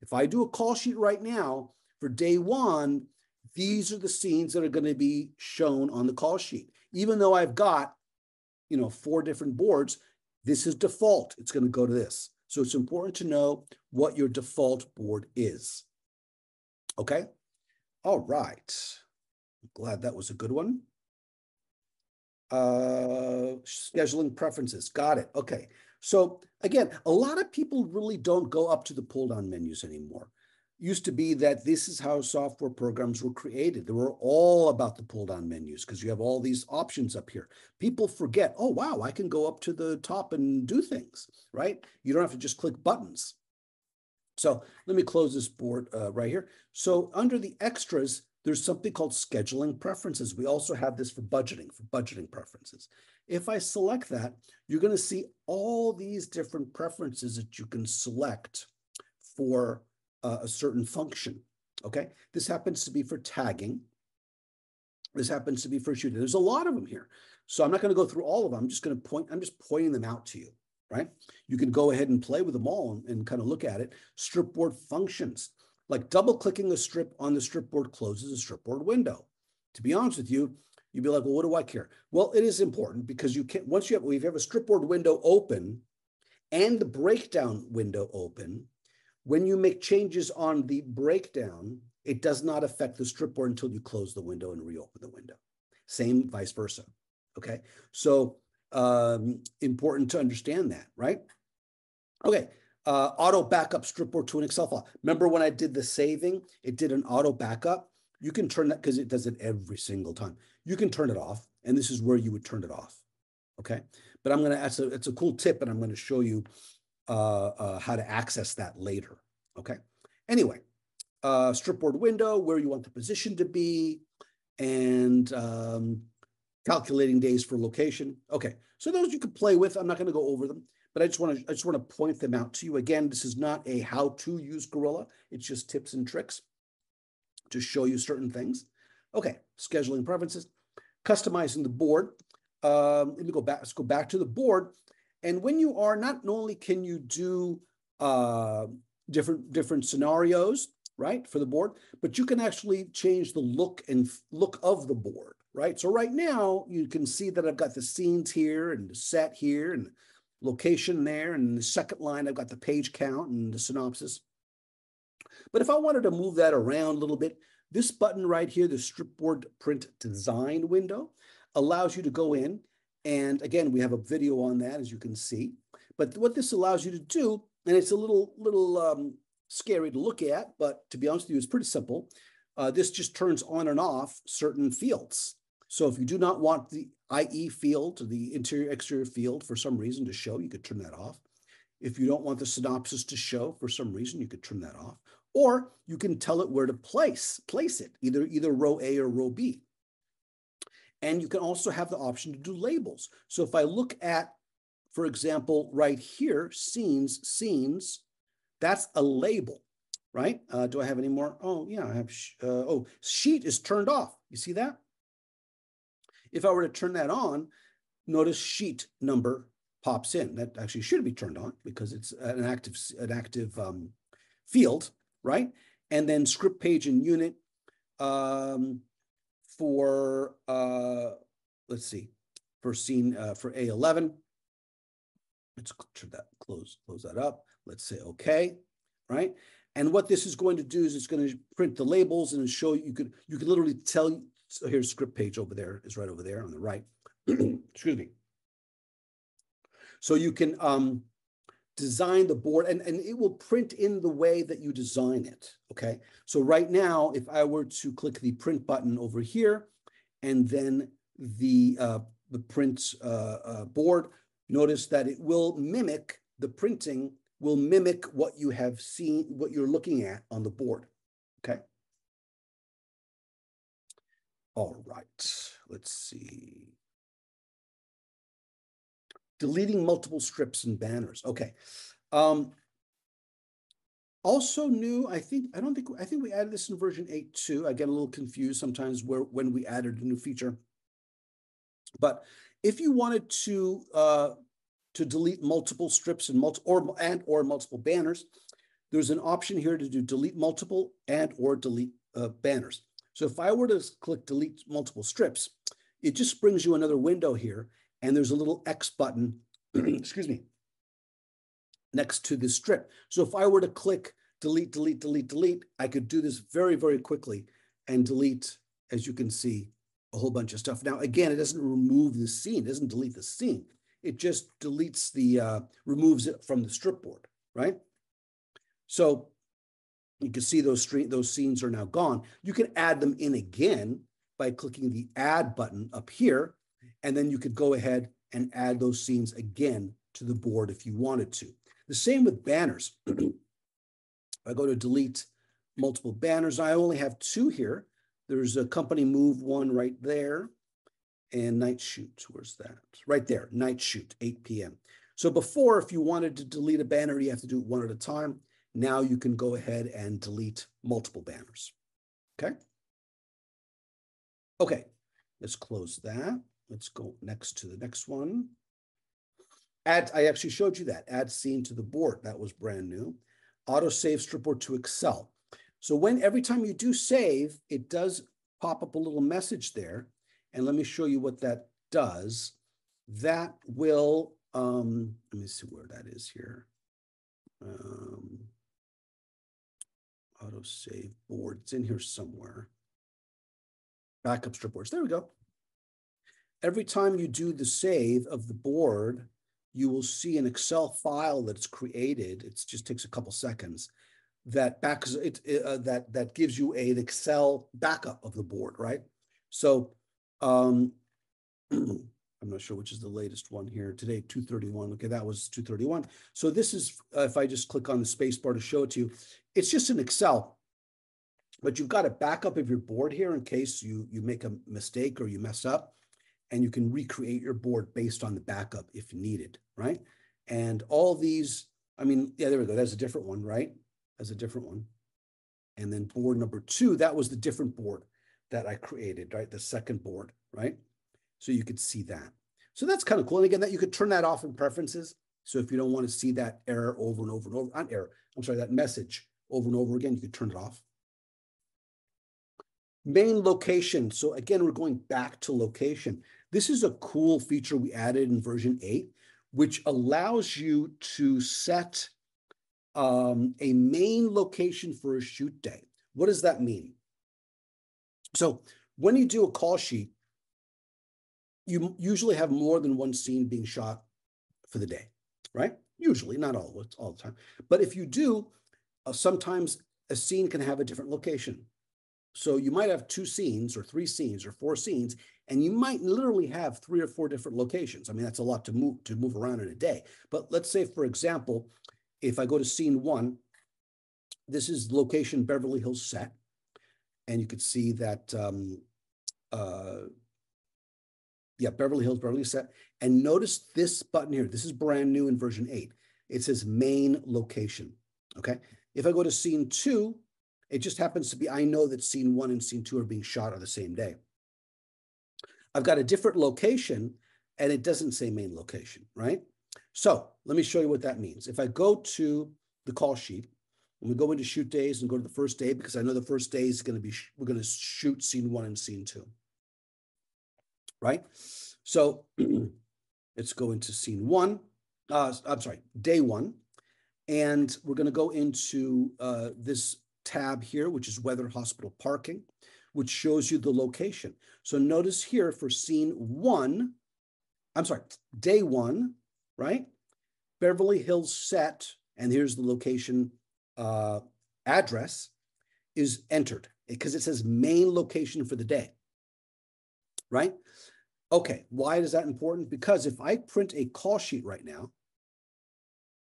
If I do a call sheet right now for day one, these are the scenes that are going to be shown on the call sheet. Even though I've got, you know, four different boards, this is default. It's going to go to this. So it's important to know what your default board is. Okay. All right. Glad that was a good one. Uh, scheduling preferences. Got it. Okay. So again, a lot of people really don't go up to the pull down menus anymore. Used to be that this is how software programs were created. They were all about the pull down menus because you have all these options up here. People forget, oh, wow, I can go up to the top and do things, right? You don't have to just click buttons. So let me close this board uh, right here. So under the extras, there's something called scheduling preferences. We also have this for budgeting, for budgeting preferences. If I select that, you're going to see all these different preferences that you can select for uh, a certain function. Okay, this happens to be for tagging. This happens to be for shooting. There's a lot of them here. So I'm not going to go through all of them. I'm just going to point, I'm just pointing them out to you right? You can go ahead and play with them all and, and kind of look at it. Strip board functions, like double clicking a strip on the strip board closes a strip board window. To be honest with you, you'd be like, well, what do I care? Well, it is important because you can't, once you have, if you have a strip board window open and the breakdown window open, when you make changes on the breakdown, it does not affect the strip board until you close the window and reopen the window. Same vice versa. Okay. So um, important to understand that, right? Okay, uh, auto backup strip board to an Excel file. Remember when I did the saving, it did an auto backup? You can turn that because it does it every single time. You can turn it off, and this is where you would turn it off. Okay, but I'm gonna. It's a it's a cool tip, and I'm to show you uh, uh, how to access that later. Okay. Anyway, uh, strip board window where you want the position to be, and um, calculating days for location. Okay, so those you could play with. I'm not going to go over them, but I just want to I just want to point them out to you. Again, this is not a how to use Gorilla. It's just tips and tricks to show you certain things. Okay, scheduling preferences, customizing the board. Um, let me go back. Let's go back to the board. And when you are, not only can you do uh, different different scenarios, right, for the board, but you can actually change the look and look of the board right? So right now you can see that I've got the scenes here and the set here and location there. And the second line, I've got the page count and the synopsis. But if I wanted to move that around a little bit, this button right here, the stripboard print design window, allows you to go in. And again, we have a video on that, as you can see. But what this allows you to do, and it's a little, little um, scary to look at, but to be honest with you, it's pretty simple. Uh, this just turns on and off certain fields. So if you do not want the IE field, the interior exterior field for some reason to show, you could turn that off. If you don't want the synopsis to show for some reason, you could turn that off. Or you can tell it where to place, place it, either, either row A or row B. And you can also have the option to do labels. So if I look at, for example, right here, scenes, scenes, that's a label, right? Uh, do I have any more? Oh, yeah, I have, uh, oh, sheet is turned off. You see that? If I were to turn that on, notice sheet number pops in. That actually should be turned on because it's an active, an active um, field, right? And then script page and unit um, for, uh, let's see, for scene, uh, for A11. Let's turn that, close, close that up. Let's say okay, right? And what this is going to do is it's going to print the labels and show you, could you could literally tell so here's script page over there is right over there on the right. [CLEARS THROAT] Excuse me. So you can um, design the board and, and it will print in the way that you design it. Okay. So right now, if I were to click the print button over here and then the, uh, the print uh, uh, board, notice that it will mimic the printing will mimic what you have seen, what you're looking at on the board. Okay. All right, let's see. Deleting multiple strips and banners. Okay. Um, also new, I think, I don't think, I think we added this in version eight too. I get a little confused sometimes where when we added a new feature. But if you wanted to uh, to delete multiple strips and multiple or and or multiple banners, there's an option here to do delete multiple and or delete uh, banners. So if I were to click delete multiple strips, it just brings you another window here, and there's a little X button, [CLEARS THROAT] excuse me, next to the strip. So if I were to click delete, delete, delete, delete, I could do this very, very quickly and delete, as you can see, a whole bunch of stuff. Now, again, it doesn't remove the scene, it doesn't delete the scene. It just deletes the, uh, removes it from the strip board, right? So you can see those stream, those scenes are now gone. You can add them in again by clicking the add button up here, and then you could go ahead and add those scenes again to the board if you wanted to. The same with banners. [CLEARS THROAT] I go to delete multiple banners, I only have two here. There's a company move one right there and night shoot. Where's that? Right there, night shoot, 8 p.m. So before, if you wanted to delete a banner, you have to do it one at a time. Now you can go ahead and delete multiple banners. Okay. Okay, let's close that. Let's go next to the next one. Add, I actually showed you that, add scene to the board. That was brand new. Auto save stripboard to Excel. So when every time you do save, it does pop up a little message there. And let me show you what that does. That will, um, let me see where that is here. Um, auto save board, it's in here somewhere. Backup stripboards, there we go. Every time you do the save of the board, you will see an Excel file that's created. It just takes a couple seconds that backs it, uh, that that gives you an Excel backup of the board, right? So um, [CLEARS THROAT] I'm not sure which is the latest one here today, 231. Okay, that was 231. So this is uh, if I just click on the space bar to show it to you, it's just an Excel, but you've got a backup of your board here in case you you make a mistake or you mess up and you can recreate your board based on the backup if needed, right? And all these, I mean, yeah, there we go. That's a different one, right? That's a different one. And then board number two, that was the different board that I created, right? The second board, right? So you could see that. So that's kind of cool. And again, that you could turn that off in preferences. So if you don't want to see that error over and over and over, not error, I'm sorry, that message over and over again, you could turn it off. Main location. So again, we're going back to location. This is a cool feature we added in version 8, which allows you to set um, a main location for a shoot day. What does that mean? So when you do a call sheet, you usually have more than one scene being shot for the day, right? Usually, not all, all the time. But if you do, uh, sometimes a scene can have a different location. So you might have two scenes or three scenes or four scenes, and you might literally have three or four different locations. I mean, that's a lot to move to move around in a day. But let's say, for example, if I go to scene one, this is location Beverly Hills set, and you could see that, um, uh, yeah, Beverly Hills, Beverly set. And notice this button here. This is brand new in version eight. It says main location. Okay. If I go to scene two, it just happens to be I know that scene one and scene two are being shot on the same day. I've got a different location and it doesn't say main location, right? So let me show you what that means. If I go to the call sheet, and we go into shoot days and go to the first day because I know the first day is going to be, we're going to shoot scene one and scene two, right? So [CLEARS THROAT] let's go into scene one. Uh, I'm sorry, day one. And we're going to go into uh, this tab here, which is weather hospital parking which shows you the location. So notice here for scene one, I'm sorry, day one, right? Beverly Hills set, and here's the location uh, address, is entered because it says main location for the day, right? Okay, why is that important? Because if I print a call sheet right now,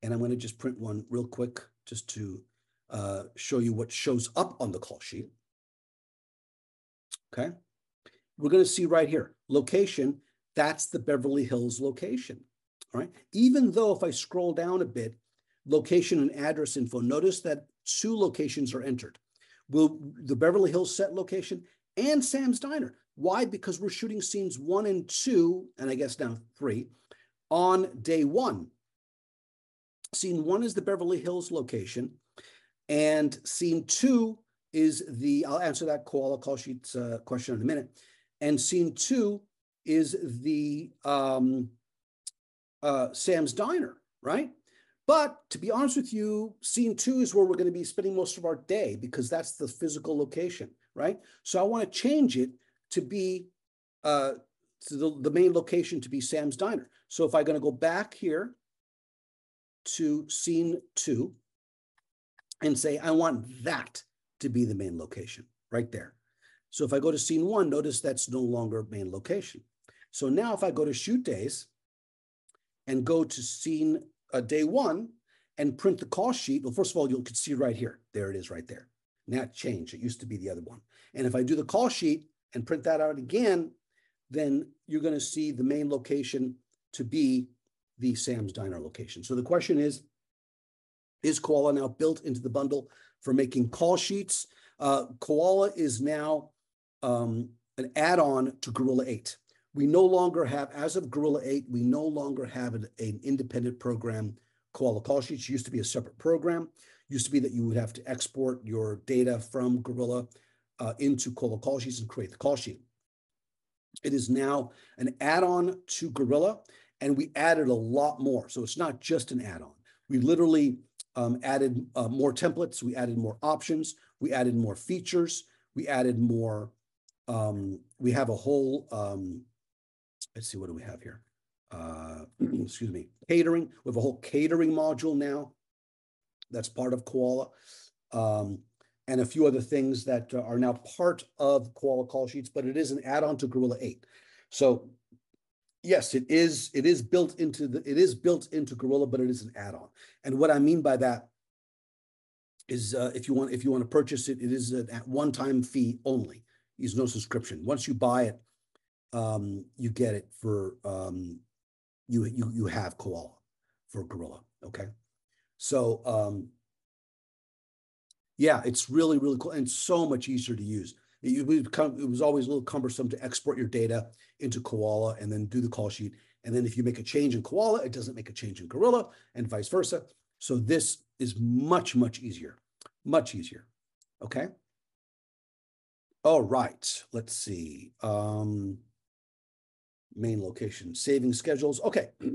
And I'm going to just print one real quick just to uh, show you what shows up on the call sheet. Okay. We're going to see right here, location, that's the Beverly Hills location. All right. Even though if I scroll down a bit, location and address info, notice that two locations are entered. Will the Beverly Hills set location and Sam's Diner. Why? Because we're shooting scenes one and two, and I guess now three, on day one. Scene one is the Beverly Hills location, and scene two is the, I'll answer that koala call sheets uh, question in a minute. And scene two is the um, uh, Sam's Diner, right? But to be honest with you, scene two is where we're going to be spending most of our day because that's the physical location, right? So I want to change it to be uh, to the, the main location to be Sam's Diner. So if I'm going to go back here to scene two and say, I want that to be the main location right there. So if I go to scene one, notice that's no longer main location. So now if I go to shoot days and go to scene uh, day one and print the call sheet, well, first of all, you can see right here. There it is right there. Now it changed. It used to be the other one. And if I do the call sheet and print that out again, then you're going to see the main location to be the Sam's Diner location. So the question is, is Koala now built into the bundle for making call sheets? Uh, Koala is now um, an add-on to Gorilla 8. We no longer have, as of Gorilla 8, we no longer have an, an independent program, Koala Call Sheets. Used to be a separate program. Used to be that you would have to export your data from Gorilla uh, into Sheets and create the call sheet. It is now an add-on to Gorilla, and we added a lot more. So it's not just an add-on. We literally um, added uh, more templates. We added more options. We added more features. We added more. Um, we have a whole um, let's see, what do we have here? Uh, [CLEARS THROAT] excuse me, catering. We have a whole catering module now. That's part of Koala. Um, and a few other things that are now part of Koala call sheets, but it is an add-on to Gorilla 8. So yes, it is it is built into the it is built into Gorilla, but it is an add-on. And what I mean by that is uh, if you want if you want to purchase it, it is a one-time fee only. There's no subscription. Once you buy it, um, you get it for um, you you you have koala for gorilla. Okay, so um, yeah, it's really really cool and so much easier to use. It, it was always a little cumbersome to export your data into Koala and then do the call sheet. And then if you make a change in Koala, it doesn't make a change in Gorilla and vice versa. So this is much, much easier, much easier. Okay. All right, let's see. Um, main location, saving schedules. Okay. [CLEARS THROAT]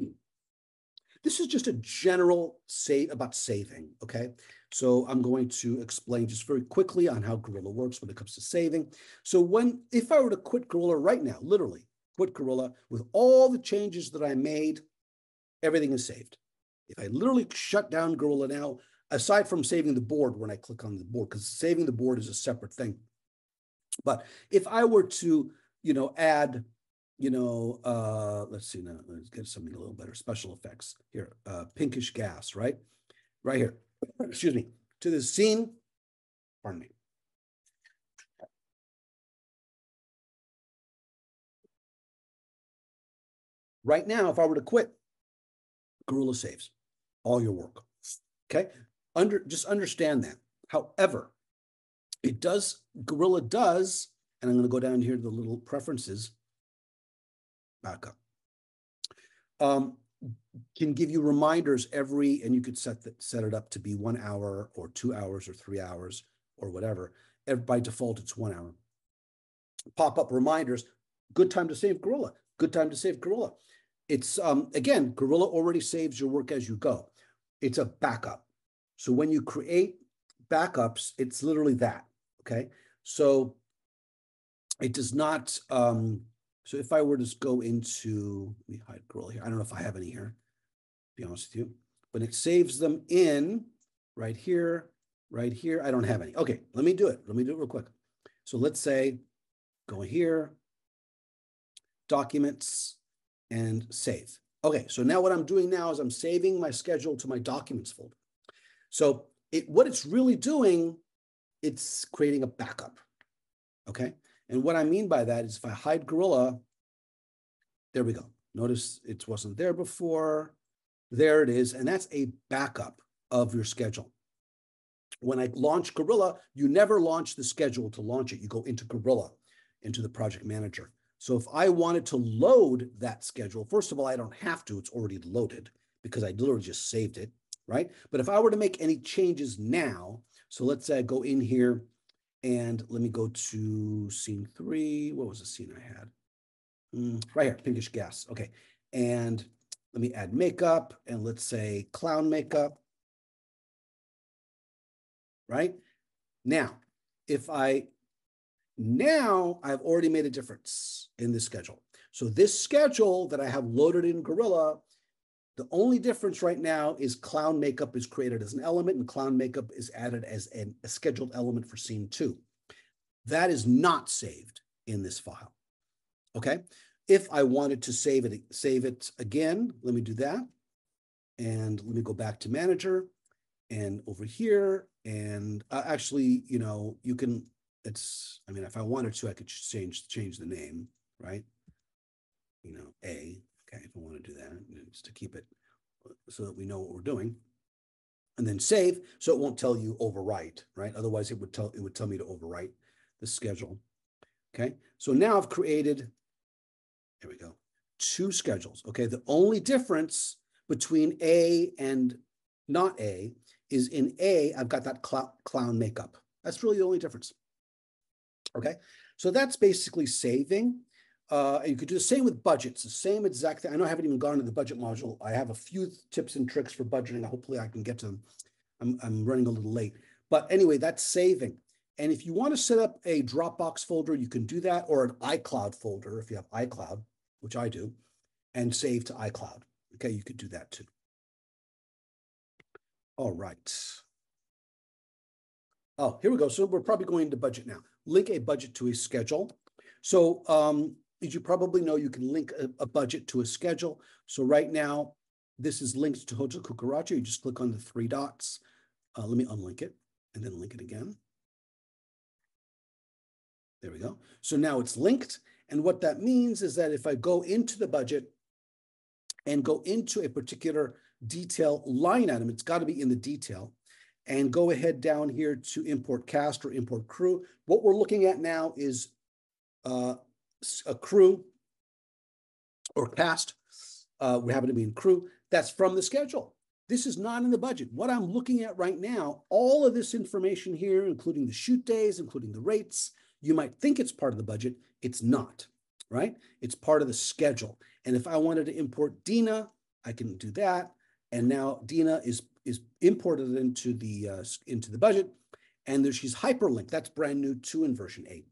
This is just a general say about saving, okay? So I'm going to explain just very quickly on how Gorilla works when it comes to saving. So when, if I were to quit Gorilla right now, literally quit Gorilla with all the changes that I made, everything is saved. If I literally shut down Gorilla now, aside from saving the board when I click on the board, because saving the board is a separate thing. But if I were to, you know, add you know, uh, let's see now, let's get something a little better. Special effects here, uh, pinkish gas, right? Right here, [COUGHS] excuse me, to the scene, pardon me. Right now, if I were to quit, Gorilla saves all your work. Okay, under just understand that. However, it does Gorilla does, and I'm going to go down here to the little preferences backup. Um, can give you reminders every, and you could set the, set it up to be one hour or two hours or three hours or whatever. By default, it's one hour. Pop up reminders. Good time to save Gorilla. Good time to save Gorilla. It's um, again, Gorilla already saves your work as you go. It's a backup. So when you create backups, it's literally that. Okay. So it does not um, so if I were to go into, let me hide Gorilla here. I don't know if I have any here, be honest with you, but it saves them in right here, right here. I don't have any. Okay, let me do it. Let me do it real quick. So let's say go here, documents, and save. Okay, so now what I'm doing now is I'm saving my schedule to my documents folder. So it, what it's really doing, it's creating a backup. Okay, and what I mean by that is if I hide Gorilla, there we go. Notice it wasn't there before. There it is, and that's a backup of your schedule. When I launch Gorilla, you never launch the schedule to launch it. You go into Gorilla, into the project manager. So if I wanted to load that schedule, first of all, I don't have to, it's already loaded because I literally just saved it, right? But if I were to make any changes now, so let's say I go in here and let me go to scene three. What was the scene I had? Mm, right here, pinkish gas. Okay. And let me add makeup and let's say clown makeup. Right? Now, if I now I've already made a difference in this schedule. So this schedule that I have loaded in Gorilla, the only difference right now is clown makeup is created as an element and clown makeup is added as an, a scheduled element for scene two. That is not saved in this file. Okay. If I wanted to save it, save it again, let me do that. And let me go back to manager and over here. And uh, actually, you know, you can it's, I mean, if I wanted to, I could change, change the name, right? You know, A, okay, if I want to do that, just to keep it uh, so that we know what we're doing. And then save, so it won't tell you overwrite, right? Otherwise it would tell, it would tell me to overwrite the schedule. Okay, so now I've created, here we go, two schedules. Okay, the only difference between A and not A is in A, I've got that cl clown makeup. That's really the only difference. Okay, so that's basically saving. Uh, you could do the same with budgets, the same exact thing. I know I haven't even gone to the budget module. I have a few tips and tricks for budgeting. Hopefully I can get to them. I'm, I'm running a little late. But anyway, that's saving. And if you want to set up a Dropbox folder, you can do that, or an iCloud folder if you have iCloud, which I do, and save to iCloud. Okay, you could do that too. All right. Oh, here we go. So we're probably going to budget now. Link a budget to a schedule. So um, as you probably know, you can link a, a budget to a schedule. So right now, this is linked to Hotel Cucaracha. You just click on the three dots. Uh, let me unlink it and then link it again. There we go. So now it's linked. And what that means is that if I go into the budget and go into a particular detail line item, it's got to be in the detail and go ahead down here to import cast or import crew. What we're looking at now is uh, a crew or cast. Uh, we happen to be in crew. That's from the schedule. This is not in the budget. What I'm looking at right now, all of this information here, including the shoot days, including the rates, you might think it's part of the budget. It's not, right? It's part of the schedule. And if I wanted to import Dina, I can do that. And now Dina is is imported into the uh, into the budget, and there, she's hyperlinked. That's brand new too in version eight.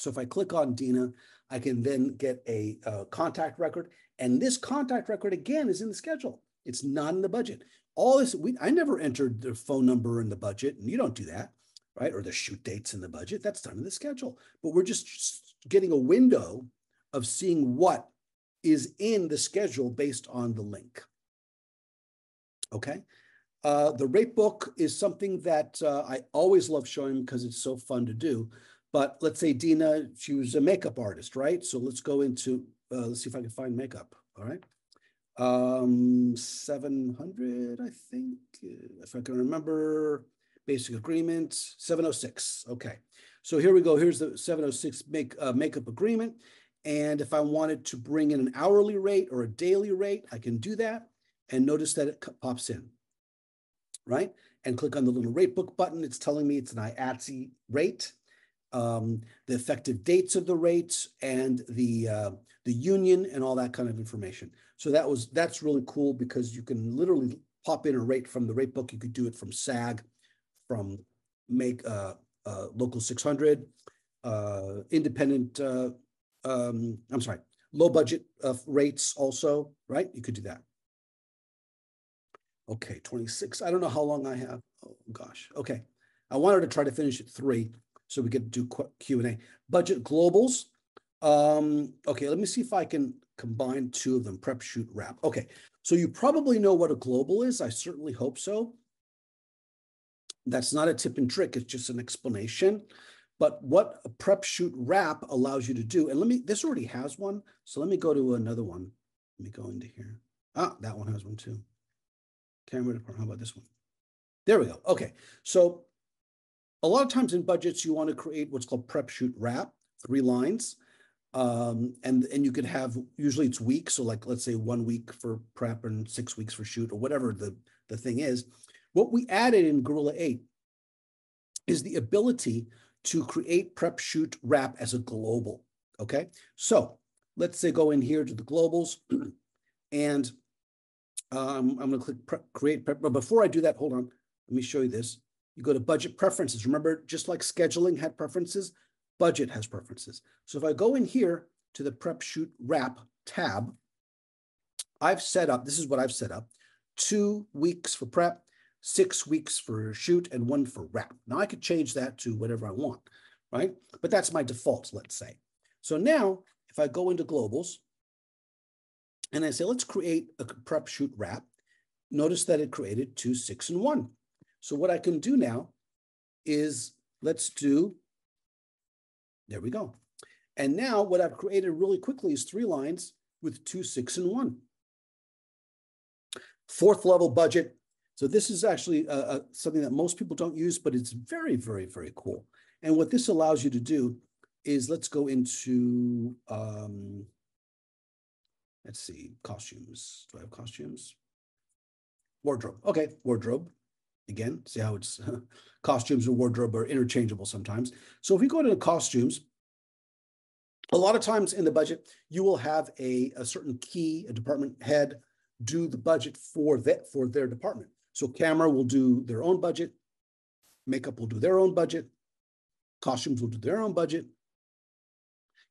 So if I click on Dina, I can then get a uh, contact record, and this contact record again is in the schedule. It's not in the budget. All this, we, I never entered the phone number in the budget, and you don't do that, right? Or the shoot dates in the budget. That's done in the schedule. But we're just getting a window of seeing what is in the schedule based on the link. Okay. Uh, the rate book is something that uh, I always love showing because it's so fun to do. But let's say Dina, she was a makeup artist, right? So let's go into, uh, let's see if I can find makeup. All right. Um, 700, I think, uh, if I can remember, basic agreement, 706. Okay. So here we go. Here's the 706 make, uh, makeup agreement. And if I wanted to bring in an hourly rate or a daily rate, I can do that and notice that it pops in, right? And click on the little rate book button. It's telling me it's an IATSE rate, um, the effective dates of the rates, and the uh, the union and all that kind of information. So that was that's really cool because you can literally pop in a rate from the rate book. You could do it from SAG, from make uh, uh, local 600, uh, independent. Uh, um, I'm sorry, low budget rates also, right? You could do that. Okay, 26. I don't know how long I have. Oh gosh. Okay. I wanted to try to finish at three so we could do Q and A. Budget globals. Um, okay, let me see if I can combine two of them, prep, shoot, wrap. Okay, so you probably know what a global is. I certainly hope so. That's not a tip and trick, it's just an explanation. But what a prep, shoot, wrap allows you to do, and let me, this already has one. So let me go to another one. Let me go into here. Ah, that one has one too. Camera department, how about this one? There we go. Okay, so a lot of times in budgets, you want to create what's called prep, shoot, wrap, three lines. Um, and, and you could have, usually it's weeks. So like, let's say one week for prep and six weeks for shoot or whatever the, the thing is. What we added in Gorilla 8 is the ability to create prep, shoot, wrap as a global. Okay, so let's say go in here to the globals [CLEARS THROAT] and um, I'm going to click create prep. But before I do that, hold on. Let me show you this. You go to budget preferences. Remember, just like scheduling had preferences, budget has preferences. So if I go in here to the prep, shoot, wrap tab, I've set up, this is what I've set up, two weeks for prep, six weeks for shoot, and one for wrap. Now I could change that to whatever I want, right? But that's my default, let's say. So now if I go into globals and I say, let's create a prep, shoot, wrap, notice that it created two, six, and one. So what I can do now is let's do, there we go. And now what I've created really quickly is three lines with two, six, and one. Fourth level budget. So this is actually uh, uh, something that most people don't use, but it's very, very, very cool. And what this allows you to do is let's go into, um, let's see, costumes. Do I have costumes? Wardrobe. Okay, wardrobe. Again, see how it's [LAUGHS] costumes and wardrobe are interchangeable sometimes. So if we go to costumes, a lot of times in the budget, you will have a, a certain key, a department head do the budget for that for their department. So camera will do their own budget, makeup will do their own budget, costumes will do their own budget,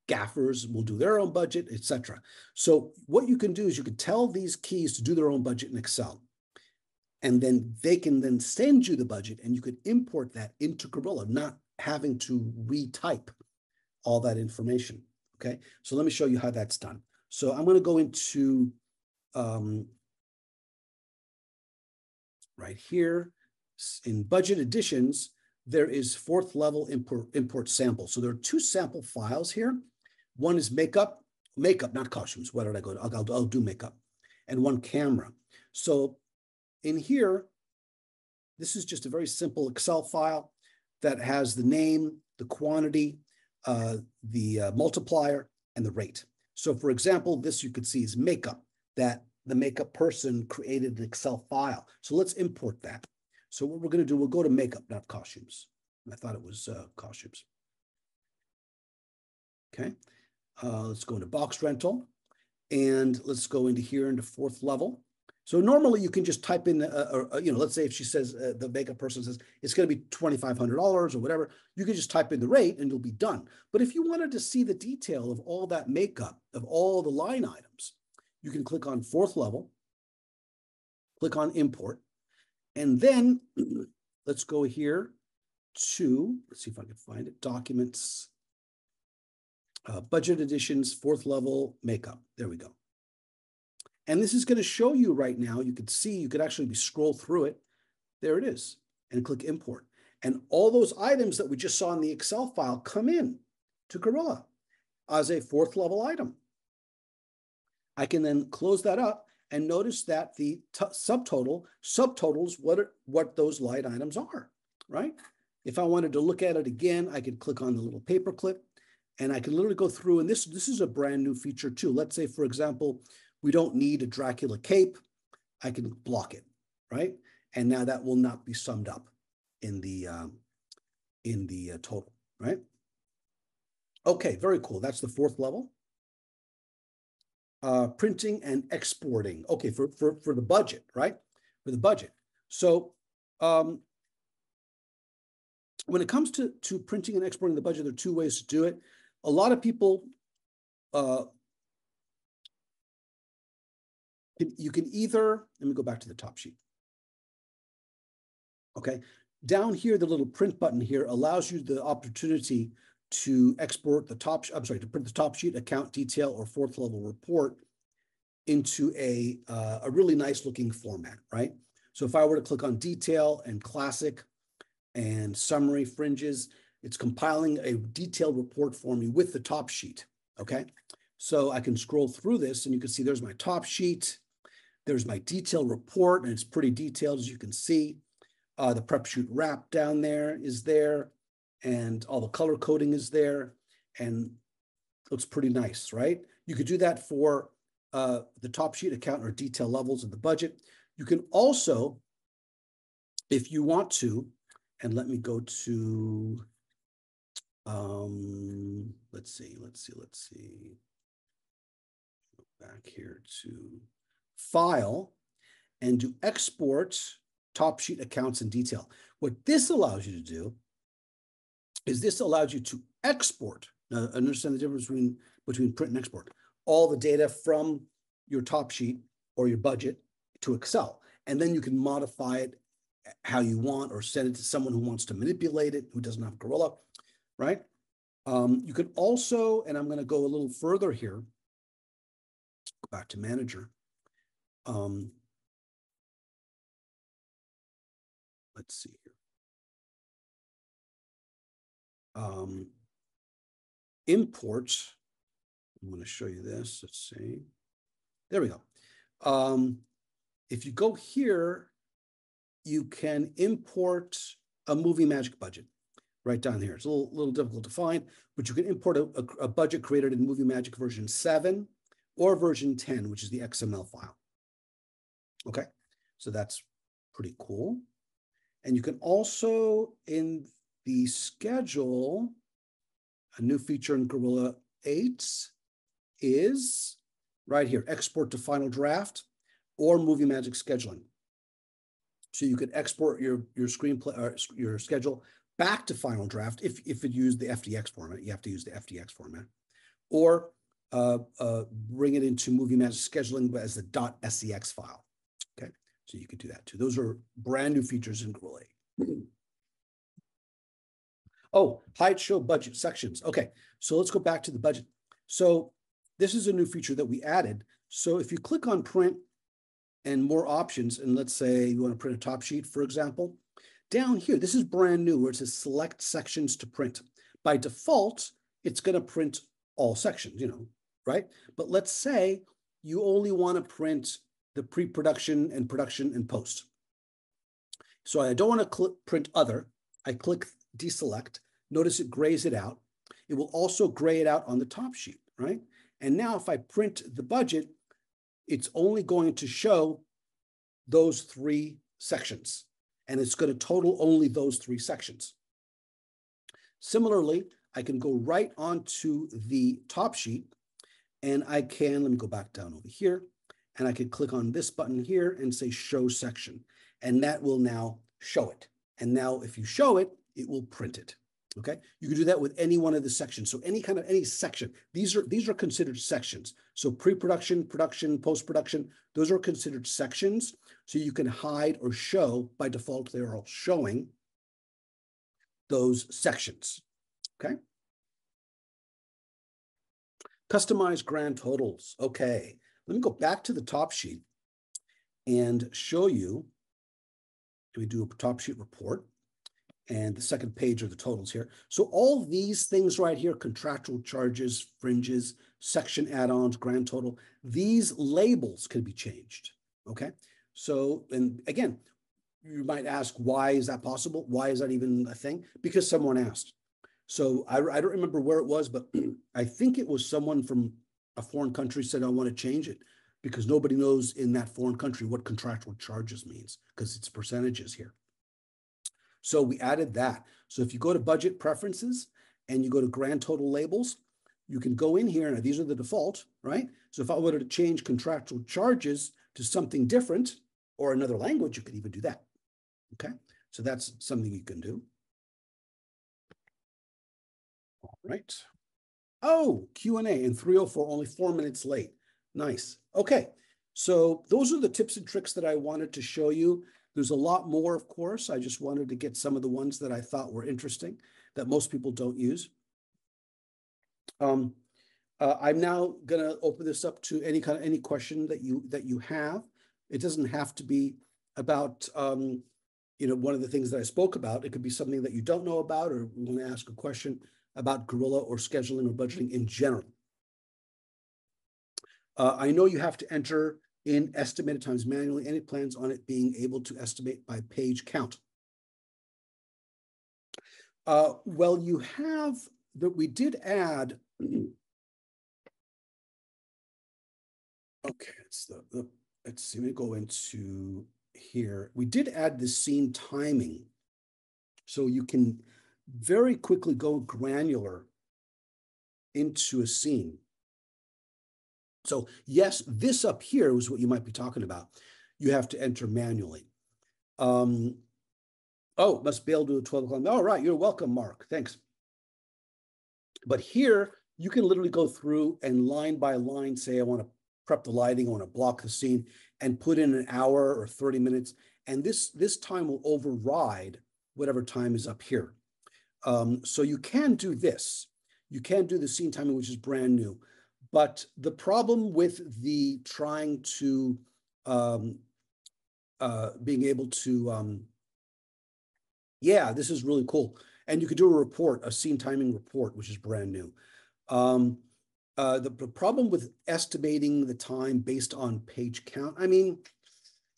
gaffers will do their own budget, etc. So what you can do is you can tell these keys to do their own budget in Excel and then they can then send you the budget and you could import that into Gorilla, not having to retype all that information. Okay, so let me show you how that's done. So I'm going to go into um, right here in budget additions. There is fourth level import, import sample. So there are two sample files here. One is makeup, makeup, not costumes. Where did I go? I'll, I'll, I'll do makeup, and one camera. So in here, this is just a very simple Excel file that has the name, the quantity, uh, the uh, multiplier, and the rate. So for example, this you could see is makeup, that the makeup person created an Excel file. So let's import that. So what we're going to do, we'll go to makeup, not costumes. I thought it was uh, costumes. Okay, uh, let's go into box rental. And let's go into here into fourth level. So normally you can just type in, uh, uh, you know, let's say if she says uh, the makeup person says it's going to be $2,500 or whatever, you can just type in the rate and you'll be done. But if you wanted to see the detail of all that makeup, of all the line items, you can click on fourth level, click on import, and then [CLEARS THROAT] let's go here to, let's see if I can find it, documents, uh, budget additions, fourth level makeup. There we go. And this is going to show you right now, you could see, you could actually be scroll through it. There it is, and click import. And all those items that we just saw in the Excel file come in to Gorilla as a fourth level item. I can then close that up and notice that the subtotal subtotals what, are, what those light items are, right? If I wanted to look at it again, I could click on the little paper clip and I can literally go through, and this, this is a brand new feature too. Let's say, for example, we don't need a Dracula cape. I can block it, right? And now that will not be summed up in the um, in the uh, total, right? Okay, very cool. That's the fourth level. Uh, printing and exporting. Okay, for, for, for the budget, right? For the budget. So um, when it comes to, to printing and exporting the budget, there are two ways to do it. A lot of people uh, you can either, let me go back to the top sheet. Okay, down here, the little print button here allows you the opportunity to export the top, I'm sorry, to print the top sheet, account detail, or fourth level report into a, uh, a really nice looking format, right? So if I were to click on detail and classic and summary fringes, it's compiling a detailed report for me with the top sheet, okay? So I can scroll through this and you can see there's my top sheet. There's my detailed report and it's pretty detailed as you can see. Uh, the prep sheet wrap down there is there and all the color coding is there and looks pretty nice, right? You could do that for uh, the top sheet account or detail levels of the budget. You can also, if you want to, and let me go to, um, let's see, let's see, let's see. Back here to file and do export top sheet accounts in detail. What this allows you to do is this allows you to export. Now, understand the difference between, between print and export. All the data from your top sheet or your budget to Excel. And then you can modify it how you want or send it to someone who wants to manipulate it, who doesn't have Gorilla, right? Um, you can also, and I'm going to go a little further here, go back to manager. Um, let's see here. Um. I'm going to show you this. Let's see. There we go. Um, if you go here, you can import a movie magic budget right down here. It's a little, little difficult to find, but you can import a, a, a budget created in Movie Magic version 7 or version 10, which is the XML file. Okay, so that's pretty cool. And you can also, in the schedule, a new feature in Gorilla 8 is right here, export to final draft or Movie Magic scheduling. So you could export your, your screenplay or your schedule back to final draft if, if it used the FDX format. You have to use the FDX format. Or uh, uh, bring it into Movie Magic scheduling as the .scx file. So you could do that too. Those are brand new features in Gorilla. [CLEARS THROAT] Oh, hide show budget sections. Okay, so let's go back to the budget. So this is a new feature that we added. So if you click on print and more options, and let's say you want to print a top sheet, for example, down here, this is brand new where it says select sections to print. By default, it's going to print all sections, you know, right? But let's say you only want to print the pre-production and production and post. So I don't want to print other. I click deselect. Notice it grays it out. It will also gray it out on the top sheet, right? And now if I print the budget, it's only going to show those three sections and it's going to total only those three sections. Similarly, I can go right onto the top sheet and I can, let me go back down over here, and I could click on this button here and say show section, and that will now show it. And now if you show it, it will print it. Okay, you can do that with any one of the sections. So any kind of any section, these are these are considered sections. So pre-production, production, post-production, those are considered sections. So you can hide or show by default, they're all showing those sections. Okay. Customize grand totals. Okay, let me go back to the top sheet and show you. We do a top sheet report and the second page are the totals here. So all these things right here, contractual charges, fringes, section add-ons, grand total, these labels can be changed, okay? So, and again, you might ask, why is that possible? Why is that even a thing? Because someone asked. So I, I don't remember where it was, but [CLEARS THROAT] I think it was someone from a foreign country said, I want to change it because nobody knows in that foreign country what contractual charges means because it's percentages here. So we added that. So if you go to budget preferences and you go to grand total labels, you can go in here and these are the default, right? So if I were to change contractual charges to something different or another language, you could even do that. Okay, so that's something you can do. All right. Oh, Q&A in 304, only four minutes late. Nice. Okay, so those are the tips and tricks that I wanted to show you. There's a lot more, of course. I just wanted to get some of the ones that I thought were interesting that most people don't use. Um, uh, I'm now gonna open this up to any kind of, any question that you, that you have. It doesn't have to be about, um, you know, one of the things that I spoke about. It could be something that you don't know about or want to ask a question about Gorilla or scheduling or budgeting in general. Uh, I know you have to enter in estimated times manually. Any plans on it being able to estimate by page count? Uh, well, you have that we did add. [CLEARS THROAT] Okay, it's the, the let's see, let me go into here. We did add the scene timing. So you can very quickly go granular into a scene. So yes, this up here is what you might be talking about. You have to enter manually. Um, oh, must be able to do 12 o'clock. All right, you're welcome, Mark. Thanks. But here, you can literally go through and line by line say, I want to prep the lighting, I want to block the scene, and put in an hour or 30 minutes. And this, this time will override whatever time is up here. Um, so you can do this. You can do the scene timing, which is brand new. But the problem with the trying to um, uh, being able to, um, yeah, this is really cool. And you could do a report, a scene timing report, which is brand new. Um, uh, the, the problem with estimating the time based on page count, I mean,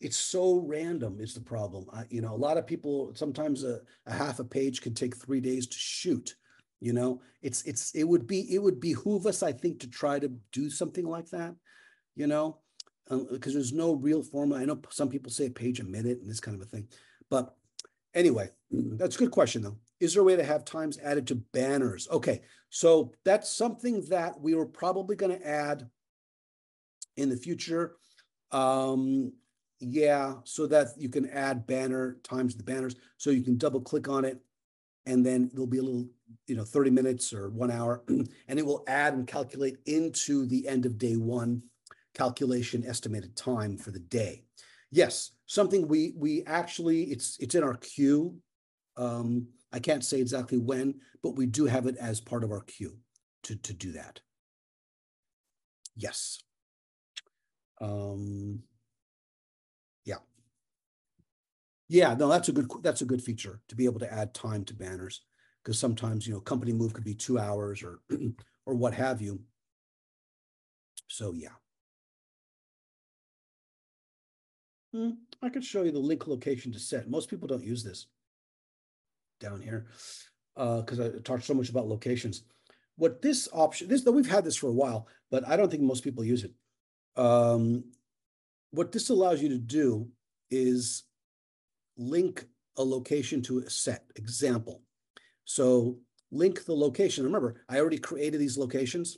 it's so random is the problem. I, you know, a lot of people, sometimes a, a half a page could take three days to shoot. You know, it's it's it would be it would behoove us, I think, to try to do something like that. You know, because uh, there's no real formula. I know some people say a page a minute and this kind of a thing, but anyway, [CLEARS THROAT] that's a good question though. Is there a way to have times added to banners? Okay, so that's something that we were probably going to add in the future. Um, yeah, so that you can add banner times the banners. So you can double click on it and then there'll be a little, you know, 30 minutes or one hour, [CLEARS THROAT] and it will add and calculate into the end of day one calculation estimated time for the day. Yes, something we we actually it's it's in our queue. Um, I can't say exactly when, but we do have it as part of our queue to to do that. Yes. Um, yeah. Yeah, no, that's a good that's a good feature to be able to add time to banners because sometimes you know company move could be two hours or [CLEARS THROAT] or what have you. So yeah. Hmm, I could show you the link location to set. Most people don't use this down here because uh, I talked so much about locations. What this option, this though we've had this for a while, but I don't think most people use it. Um, what this allows you to do is link a location to a set example. So link the location. Remember, I already created these locations,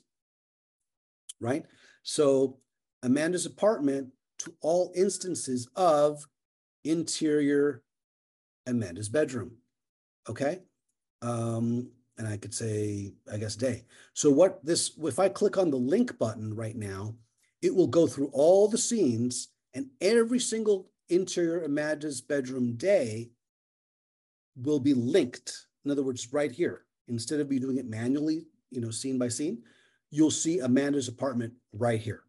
right? So Amanda's apartment to all instances of interior Amanda's bedroom. Okay. Um, and I could say, I guess day. So what this, if I click on the link button right now, it will go through all the scenes and every single interior Amanda's bedroom day will be linked. In other words, right here, instead of you doing it manually, you know, scene by scene, you'll see Amanda's apartment right here.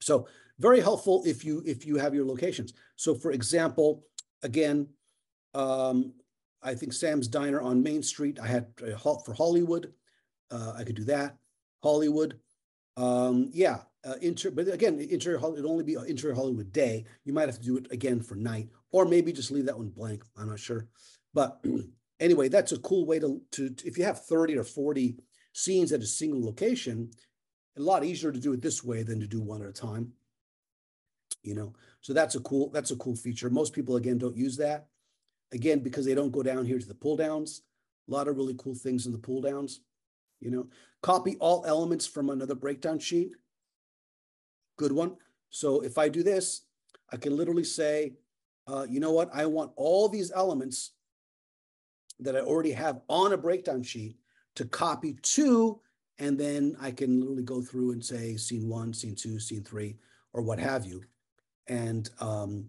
So very helpful if you if you have your locations. So for example, again, um, I think Sam's Diner on Main Street. I had a halt for Hollywood. Uh, I could do that. Hollywood. Um, yeah, uh, inter, but again, interior it'd only be interior Hollywood day. You might have to do it again for night, or maybe just leave that one blank. I'm not sure, but [CLEARS THROAT] anyway, that's a cool way to, to, to if you have 30 or 40 scenes at a single location, a lot easier to do it this way than to do one at a time. You know, so that's a cool that's a cool feature. Most people again don't use that again because they don't go down here to the pull downs. A lot of really cool things in the pull downs. You know, copy all elements from another breakdown sheet Good one. So if I do this, I can literally say, uh, you know what? I want all these elements that I already have on a breakdown sheet to copy to, and then I can literally go through and say scene one, scene two, scene three, or what have you. And, um,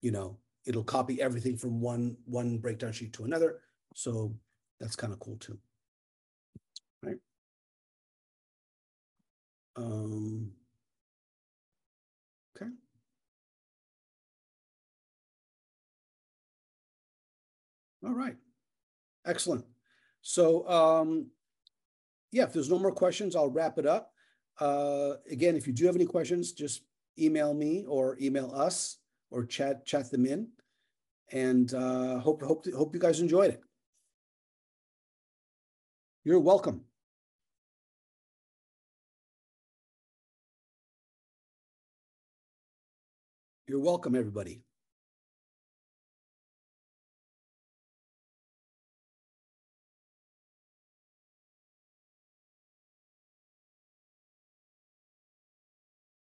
you know, it'll copy everything from one, one breakdown sheet to another. So that's kind of cool too. Right. Um, okay. All right. Excellent. So, um, yeah, if there's no more questions, I'll wrap it up. Uh, again, if you do have any questions, just email me or email us or chat chat them in. And uh, hope hope hope you guys enjoyed it. You're welcome. You're welcome, everybody.